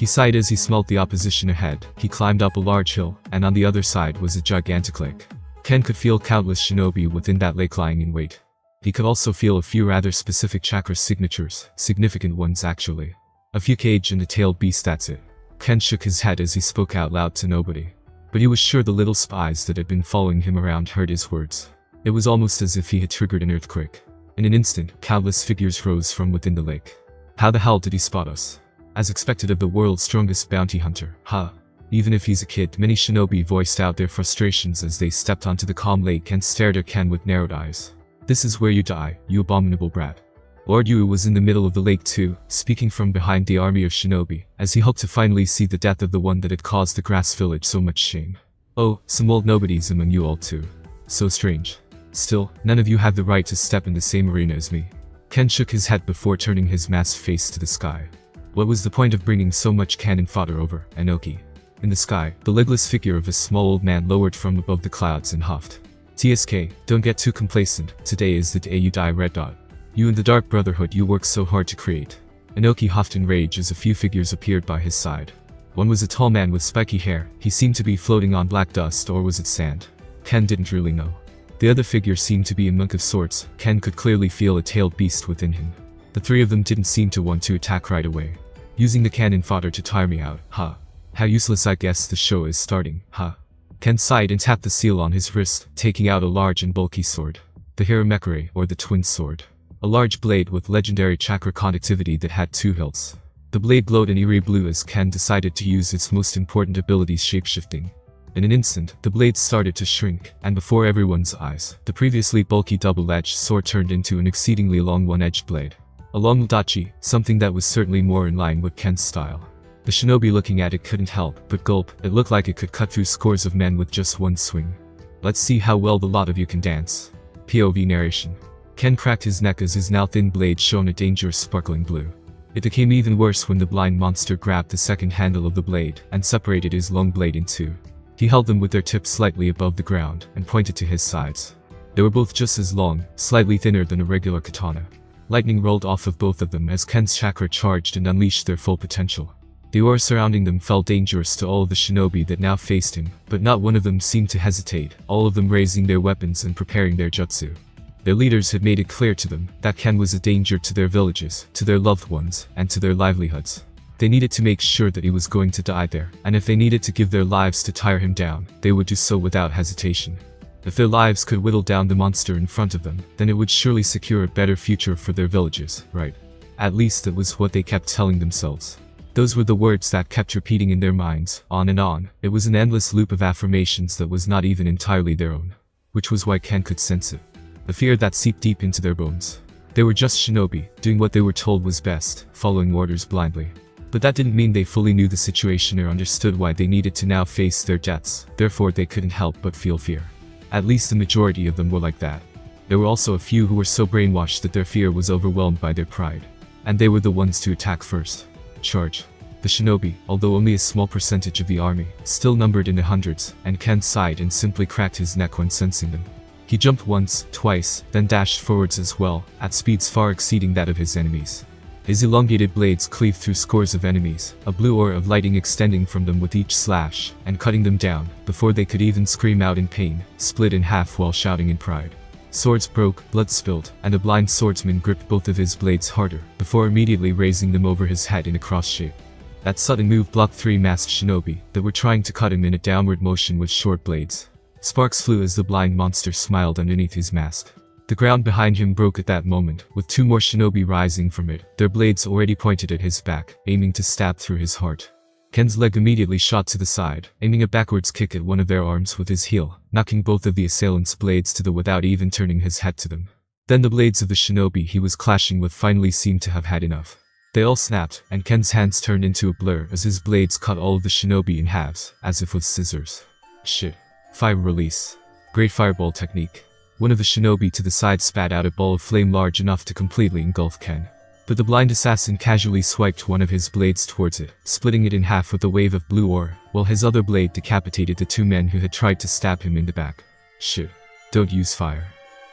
He sighed as he smelt the opposition ahead, he climbed up a large hill, and on the other side was a gigantic lake. Ken could feel countless shinobi within that lake lying in wait. He could also feel a few rather specific chakra signatures, significant ones actually. A few Kage and a tailed beast that's it. Ken shook his head as he spoke out loud to nobody. But he was sure the little spies that had been following him around heard his words. It was almost as if he had triggered an earthquake. In an instant, countless figures rose from within the lake. How the hell did he spot us? As expected of the world's strongest bounty hunter, huh? Even if he's a kid, many shinobi voiced out their frustrations as they stepped onto the calm lake and stared at Ken with narrowed eyes. This is where you die, you abominable brat. Lord Yu was in the middle of the lake too, speaking from behind the army of shinobi, as he hoped to finally see the death of the one that had caused the grass village so much shame. Oh, some old nobodies among you all too. So strange. Still, none of you have the right to step in the same arena as me. Ken shook his head before turning his masked face to the sky. What was the point of bringing so much cannon fodder over Onoki? In the sky, the legless figure of a small old man lowered from above the clouds and huffed. TSK, don't get too complacent, today is the day you die red dot. You and the Dark Brotherhood you worked so hard to create. Onoki huffed in rage as a few figures appeared by his side. One was a tall man with spiky hair, he seemed to be floating on black dust or was it sand? Ken didn't really know. The other figure seemed to be a monk of sorts, Ken could clearly feel a tailed beast within him. The three of them didn't seem to want to attack right away. Using the cannon fodder to tire me out, huh? How useless I guess the show is starting, huh? Ken sighed and tapped the seal on his wrist, taking out a large and bulky sword. The Hiramekarei, or the twin sword a large blade with legendary chakra conductivity that had two hilts. The blade glowed an eerie blue as Ken decided to use its most important ability shapeshifting. In an instant, the blade started to shrink, and before everyone's eyes, the previously bulky double-edged sword turned into an exceedingly long one-edged blade. A long dachi, something that was certainly more in line with Ken's style. The shinobi looking at it couldn't help but gulp, it looked like it could cut through scores of men with just one swing. Let's see how well the lot of you can dance. POV narration. Ken cracked his neck as his now thin blade shone a dangerous sparkling blue. It became even worse when the blind monster grabbed the second handle of the blade and separated his long blade in two. He held them with their tips slightly above the ground and pointed to his sides. They were both just as long, slightly thinner than a regular katana. Lightning rolled off of both of them as Ken's chakra charged and unleashed their full potential. The aura surrounding them felt dangerous to all of the shinobi that now faced him, but not one of them seemed to hesitate, all of them raising their weapons and preparing their jutsu. Their leaders had made it clear to them that Ken was a danger to their villages, to their loved ones, and to their livelihoods. They needed to make sure that he was going to die there, and if they needed to give their lives to tire him down, they would do so without hesitation. If their lives could whittle down the monster in front of them, then it would surely secure a better future for their villages, right? At least that was what they kept telling themselves. Those were the words that kept repeating in their minds, on and on. It was an endless loop of affirmations that was not even entirely their own. Which was why Ken could sense it the fear that seeped deep into their bones. They were just shinobi, doing what they were told was best, following orders blindly. But that didn't mean they fully knew the situation or understood why they needed to now face their deaths, therefore they couldn't help but feel fear. At least the majority of them were like that. There were also a few who were so brainwashed that their fear was overwhelmed by their pride. And they were the ones to attack first. Charge. The shinobi, although only a small percentage of the army, still numbered in the hundreds, and Ken sighed and simply cracked his neck when sensing them. He jumped once, twice, then dashed forwards as well, at speeds far exceeding that of his enemies. His elongated blades cleaved through scores of enemies, a blue aura of lighting extending from them with each slash, and cutting them down, before they could even scream out in pain, split in half while shouting in pride. Swords broke, blood spilled, and a blind swordsman gripped both of his blades harder, before immediately raising them over his head in a cross shape. That sudden move blocked three masked shinobi that were trying to cut him in a downward motion with short blades. Sparks flew as the blind monster smiled underneath his mask. The ground behind him broke at that moment, with two more shinobi rising from it, their blades already pointed at his back, aiming to stab through his heart. Ken's leg immediately shot to the side, aiming a backwards kick at one of their arms with his heel, knocking both of the assailants' blades to the without even turning his head to them. Then the blades of the shinobi he was clashing with finally seemed to have had enough. They all snapped, and Ken's hands turned into a blur as his blades cut all of the shinobi in halves, as if with scissors. Shit. Fire release. Great fireball technique. One of the shinobi to the side spat out a ball of flame large enough to completely engulf Ken. But the blind assassin casually swiped one of his blades towards it, splitting it in half with a wave of blue ore, while his other blade decapitated the two men who had tried to stab him in the back. Shit. Don't use fire.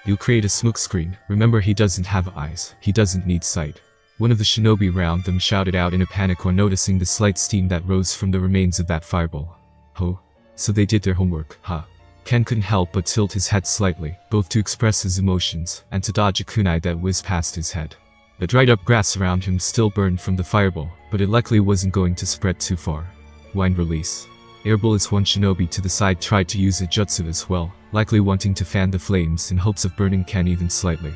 You'll create a smoke screen. Remember he doesn't have eyes. He doesn't need sight. One of the shinobi round them shouted out in a panic on noticing the slight steam that rose from the remains of that fireball. Ho. So they did their homework, huh? Ken couldn't help but tilt his head slightly, both to express his emotions and to dodge a kunai that whizzed past his head. The dried up grass around him still burned from the fireball, but it likely wasn't going to spread too far. Wind release. Air bullets one shinobi to the side tried to use a jutsu as well, likely wanting to fan the flames in hopes of burning Ken even slightly.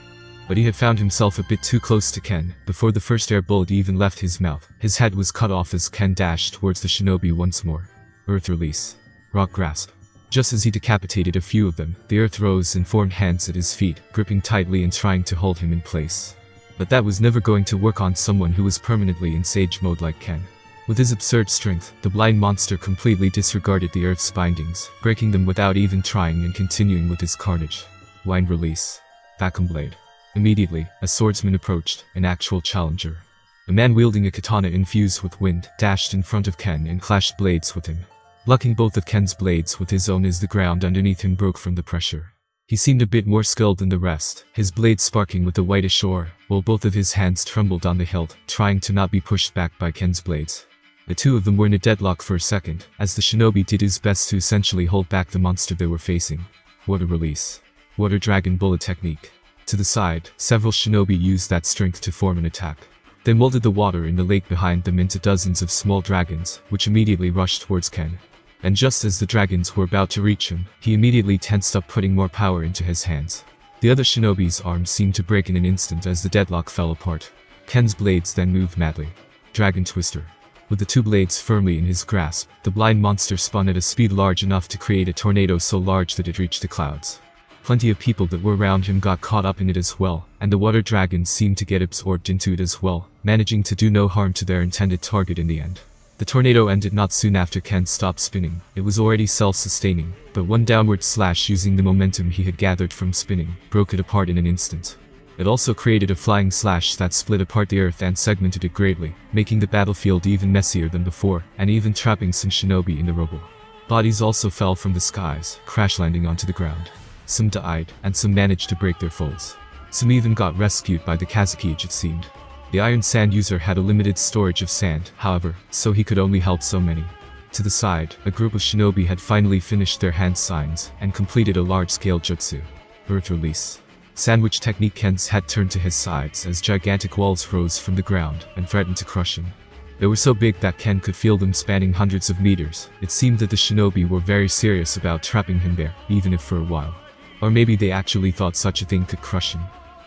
But he had found himself a bit too close to Ken, before the first air bullet even left his mouth. His head was cut off as Ken dashed towards the shinobi once more. Earth release. Rock grasp. Just as he decapitated a few of them, the earth rose and formed hands at his feet, gripping tightly and trying to hold him in place. But that was never going to work on someone who was permanently in sage mode like Ken. With his absurd strength, the blind monster completely disregarded the earth's bindings, breaking them without even trying and continuing with his carnage. Wind release. Vacuum blade. Immediately, a swordsman approached, an actual challenger. A man wielding a katana infused with wind dashed in front of Ken and clashed blades with him. Blocking both of Ken's blades with his own as the ground underneath him broke from the pressure. He seemed a bit more skilled than the rest, his blade sparking with a whitish ore, while both of his hands trembled on the hilt, trying to not be pushed back by Ken's blades. The two of them were in a deadlock for a second, as the shinobi did his best to essentially hold back the monster they were facing. Water release. Water dragon bullet technique. To the side, several shinobi used that strength to form an attack. They molded the water in the lake behind them into dozens of small dragons, which immediately rushed towards Ken and just as the dragons were about to reach him, he immediately tensed up putting more power into his hands. The other shinobi's arms seemed to break in an instant as the deadlock fell apart. Ken's blades then moved madly. Dragon Twister. With the two blades firmly in his grasp, the blind monster spun at a speed large enough to create a tornado so large that it reached the clouds. Plenty of people that were around him got caught up in it as well, and the water dragons seemed to get absorbed into it as well, managing to do no harm to their intended target in the end. The tornado ended not soon after Ken stopped spinning. It was already self-sustaining, but one downward slash using the momentum he had gathered from spinning broke it apart in an instant. It also created a flying slash that split apart the earth and segmented it greatly, making the battlefield even messier than before, and even trapping some shinobi in the rubble. Bodies also fell from the skies, crash landing onto the ground. Some died, and some managed to break their falls. Some even got rescued by the Kazekage it seemed. The Iron Sand user had a limited storage of sand, however, so he could only help so many. To the side, a group of shinobi had finally finished their hand signs and completed a large-scale jutsu. Earth release. Sandwich technique Ken's had turned to his sides as gigantic walls rose from the ground and threatened to crush him. They were so big that Ken could feel them spanning hundreds of meters. It seemed that the shinobi were very serious about trapping him there, even if for a while. Or maybe they actually thought such a thing could crush him.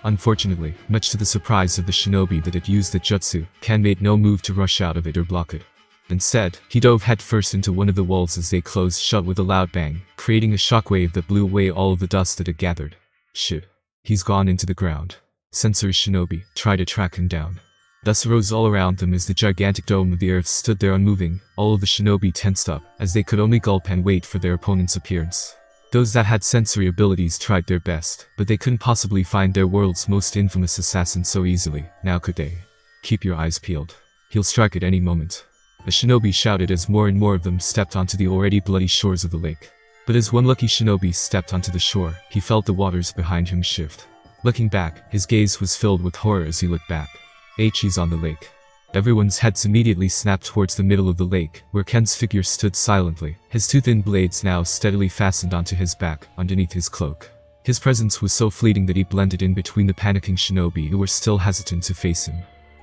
Unfortunately, much to the surprise of the shinobi that had used the jutsu, Ken made no move to rush out of it or block it. Instead, he dove headfirst into one of the walls as they closed shut with a loud bang, creating a shockwave that blew away all of the dust that had gathered. Shit. He's gone into the ground. Sensory shinobi, try to track him down. Dust rose all around them as the gigantic dome of the earth stood there unmoving, all of the shinobi tensed up, as they could only gulp and wait for their opponent's appearance. Those that had sensory abilities tried their best, but they couldn't possibly find their world's most infamous assassin so easily, now could they? Keep your eyes peeled. He'll strike at any moment. A shinobi shouted as more and more of them stepped onto the already bloody shores of the lake. But as one lucky shinobi stepped onto the shore, he felt the waters behind him shift. Looking back, his gaze was filled with horror as he looked back. H on the lake. Everyone's heads immediately snapped towards the middle of the lake, where Ken's figure stood silently, his two thin blades now steadily fastened onto his back, underneath his cloak. His presence was so fleeting that he blended in between the panicking shinobi who were still hesitant to face him.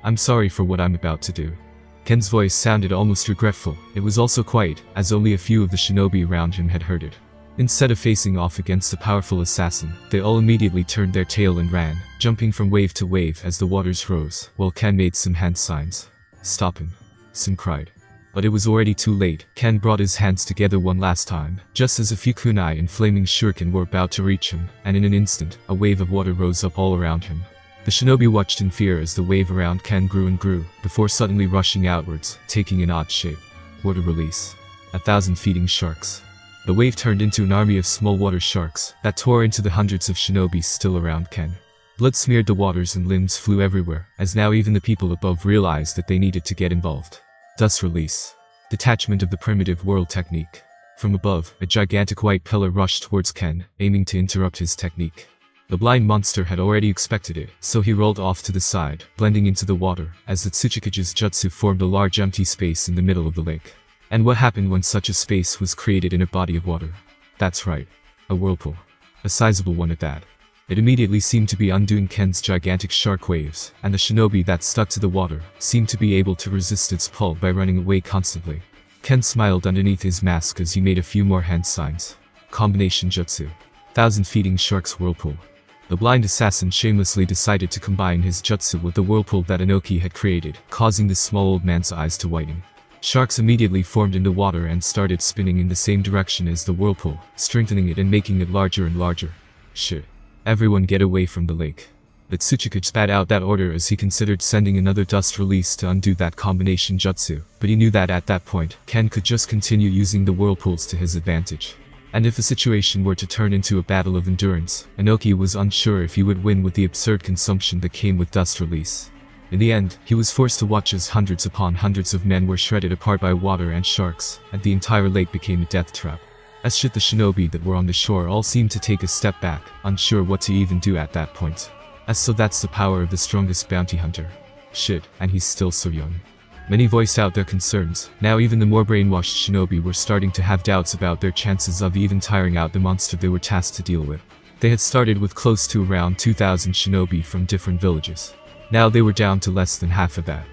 I'm sorry for what I'm about to do. Ken's voice sounded almost regretful, it was also quiet, as only a few of the shinobi around him had heard it. Instead of facing off against the powerful assassin, they all immediately turned their tail and ran, jumping from wave to wave as the waters rose, while Ken made some hand signs. Stop him. Sim cried. But it was already too late. Ken brought his hands together one last time, just as a few kunai and flaming shuriken were about to reach him, and in an instant, a wave of water rose up all around him. The shinobi watched in fear as the wave around Ken grew and grew, before suddenly rushing outwards, taking an odd shape. Water release. A thousand feeding sharks. The wave turned into an army of small water sharks that tore into the hundreds of shinobi still around Ken. Blood smeared the waters and limbs flew everywhere, as now even the people above realized that they needed to get involved. Dust release. Detachment of the primitive world technique. From above, a gigantic white pillar rushed towards Ken, aiming to interrupt his technique. The blind monster had already expected it, so he rolled off to the side, blending into the water, as the Tsuchikage's jutsu formed a large empty space in the middle of the lake. And what happened when such a space was created in a body of water? That's right. A whirlpool. A sizable one at that. It immediately seemed to be undoing Ken's gigantic shark waves, and the shinobi that stuck to the water seemed to be able to resist its pull by running away constantly. Ken smiled underneath his mask as he made a few more hand signs. Combination Jutsu. Thousand Feeding Shark's Whirlpool. The blind assassin shamelessly decided to combine his jutsu with the whirlpool that Onoki had created, causing the small old man's eyes to whiten. Sharks immediately formed in the water and started spinning in the same direction as the whirlpool, strengthening it and making it larger and larger. Shit. Everyone get away from the lake. But Tsuchikage spat out that order as he considered sending another dust release to undo that combination jutsu, but he knew that at that point, Ken could just continue using the whirlpools to his advantage. And if the situation were to turn into a battle of endurance, Onoki was unsure if he would win with the absurd consumption that came with dust release. In the end, he was forced to watch as hundreds upon hundreds of men were shredded apart by water and sharks, and the entire lake became a death trap. As should the shinobi that were on the shore all seemed to take a step back, unsure what to even do at that point. As so that's the power of the strongest bounty hunter. Shit, and he's still so young. Many voiced out their concerns. Now even the more brainwashed shinobi were starting to have doubts about their chances of even tiring out the monster they were tasked to deal with. They had started with close to around 2,000 shinobi from different villages. Now they were down to less than half of that.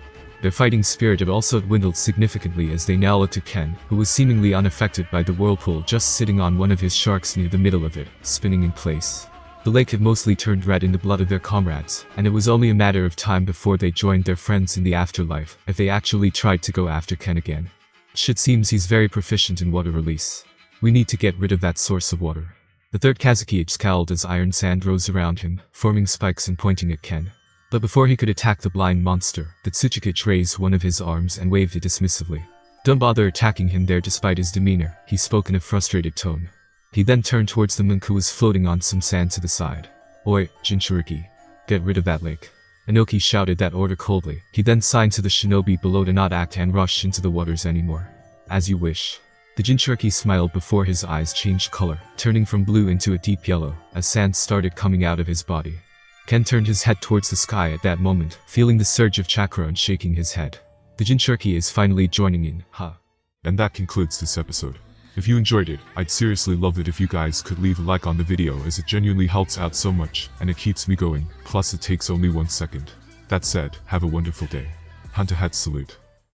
Their fighting spirit had also dwindled significantly as they now looked to Ken, who was seemingly unaffected by the whirlpool just sitting on one of his sharks near the middle of it, spinning in place. The lake had mostly turned red in the blood of their comrades, and it was only a matter of time before they joined their friends in the afterlife, if they actually tried to go after Ken again. Shit seems he's very proficient in water release. We need to get rid of that source of water. The third Kazekage scowled as iron sand rose around him, forming spikes and pointing at Ken. But before he could attack the blind monster, the Tsuchikage raised one of his arms and waved it dismissively. Don't bother attacking him there despite his demeanor, he spoke in a frustrated tone. He then turned towards the monk who was floating on some sand to the side. Oi, Jinchuriki. Get rid of that lake. Onoki shouted that order coldly. He then signed to the shinobi below to not act and rush into the waters anymore. As you wish. The Jinchuriki smiled before his eyes changed color, turning from blue into a deep yellow, as sand started coming out of his body. Ken turned his head towards the sky at that moment, feeling the surge of chakra and shaking his head. The Jinchuriki is finally joining in, huh? And that concludes this episode. If you enjoyed it, I'd seriously love it if you guys could leave a like on the video as it genuinely helps out so much and it keeps me going, plus it takes only one second. That said, have a wonderful day. Hunter hat salute.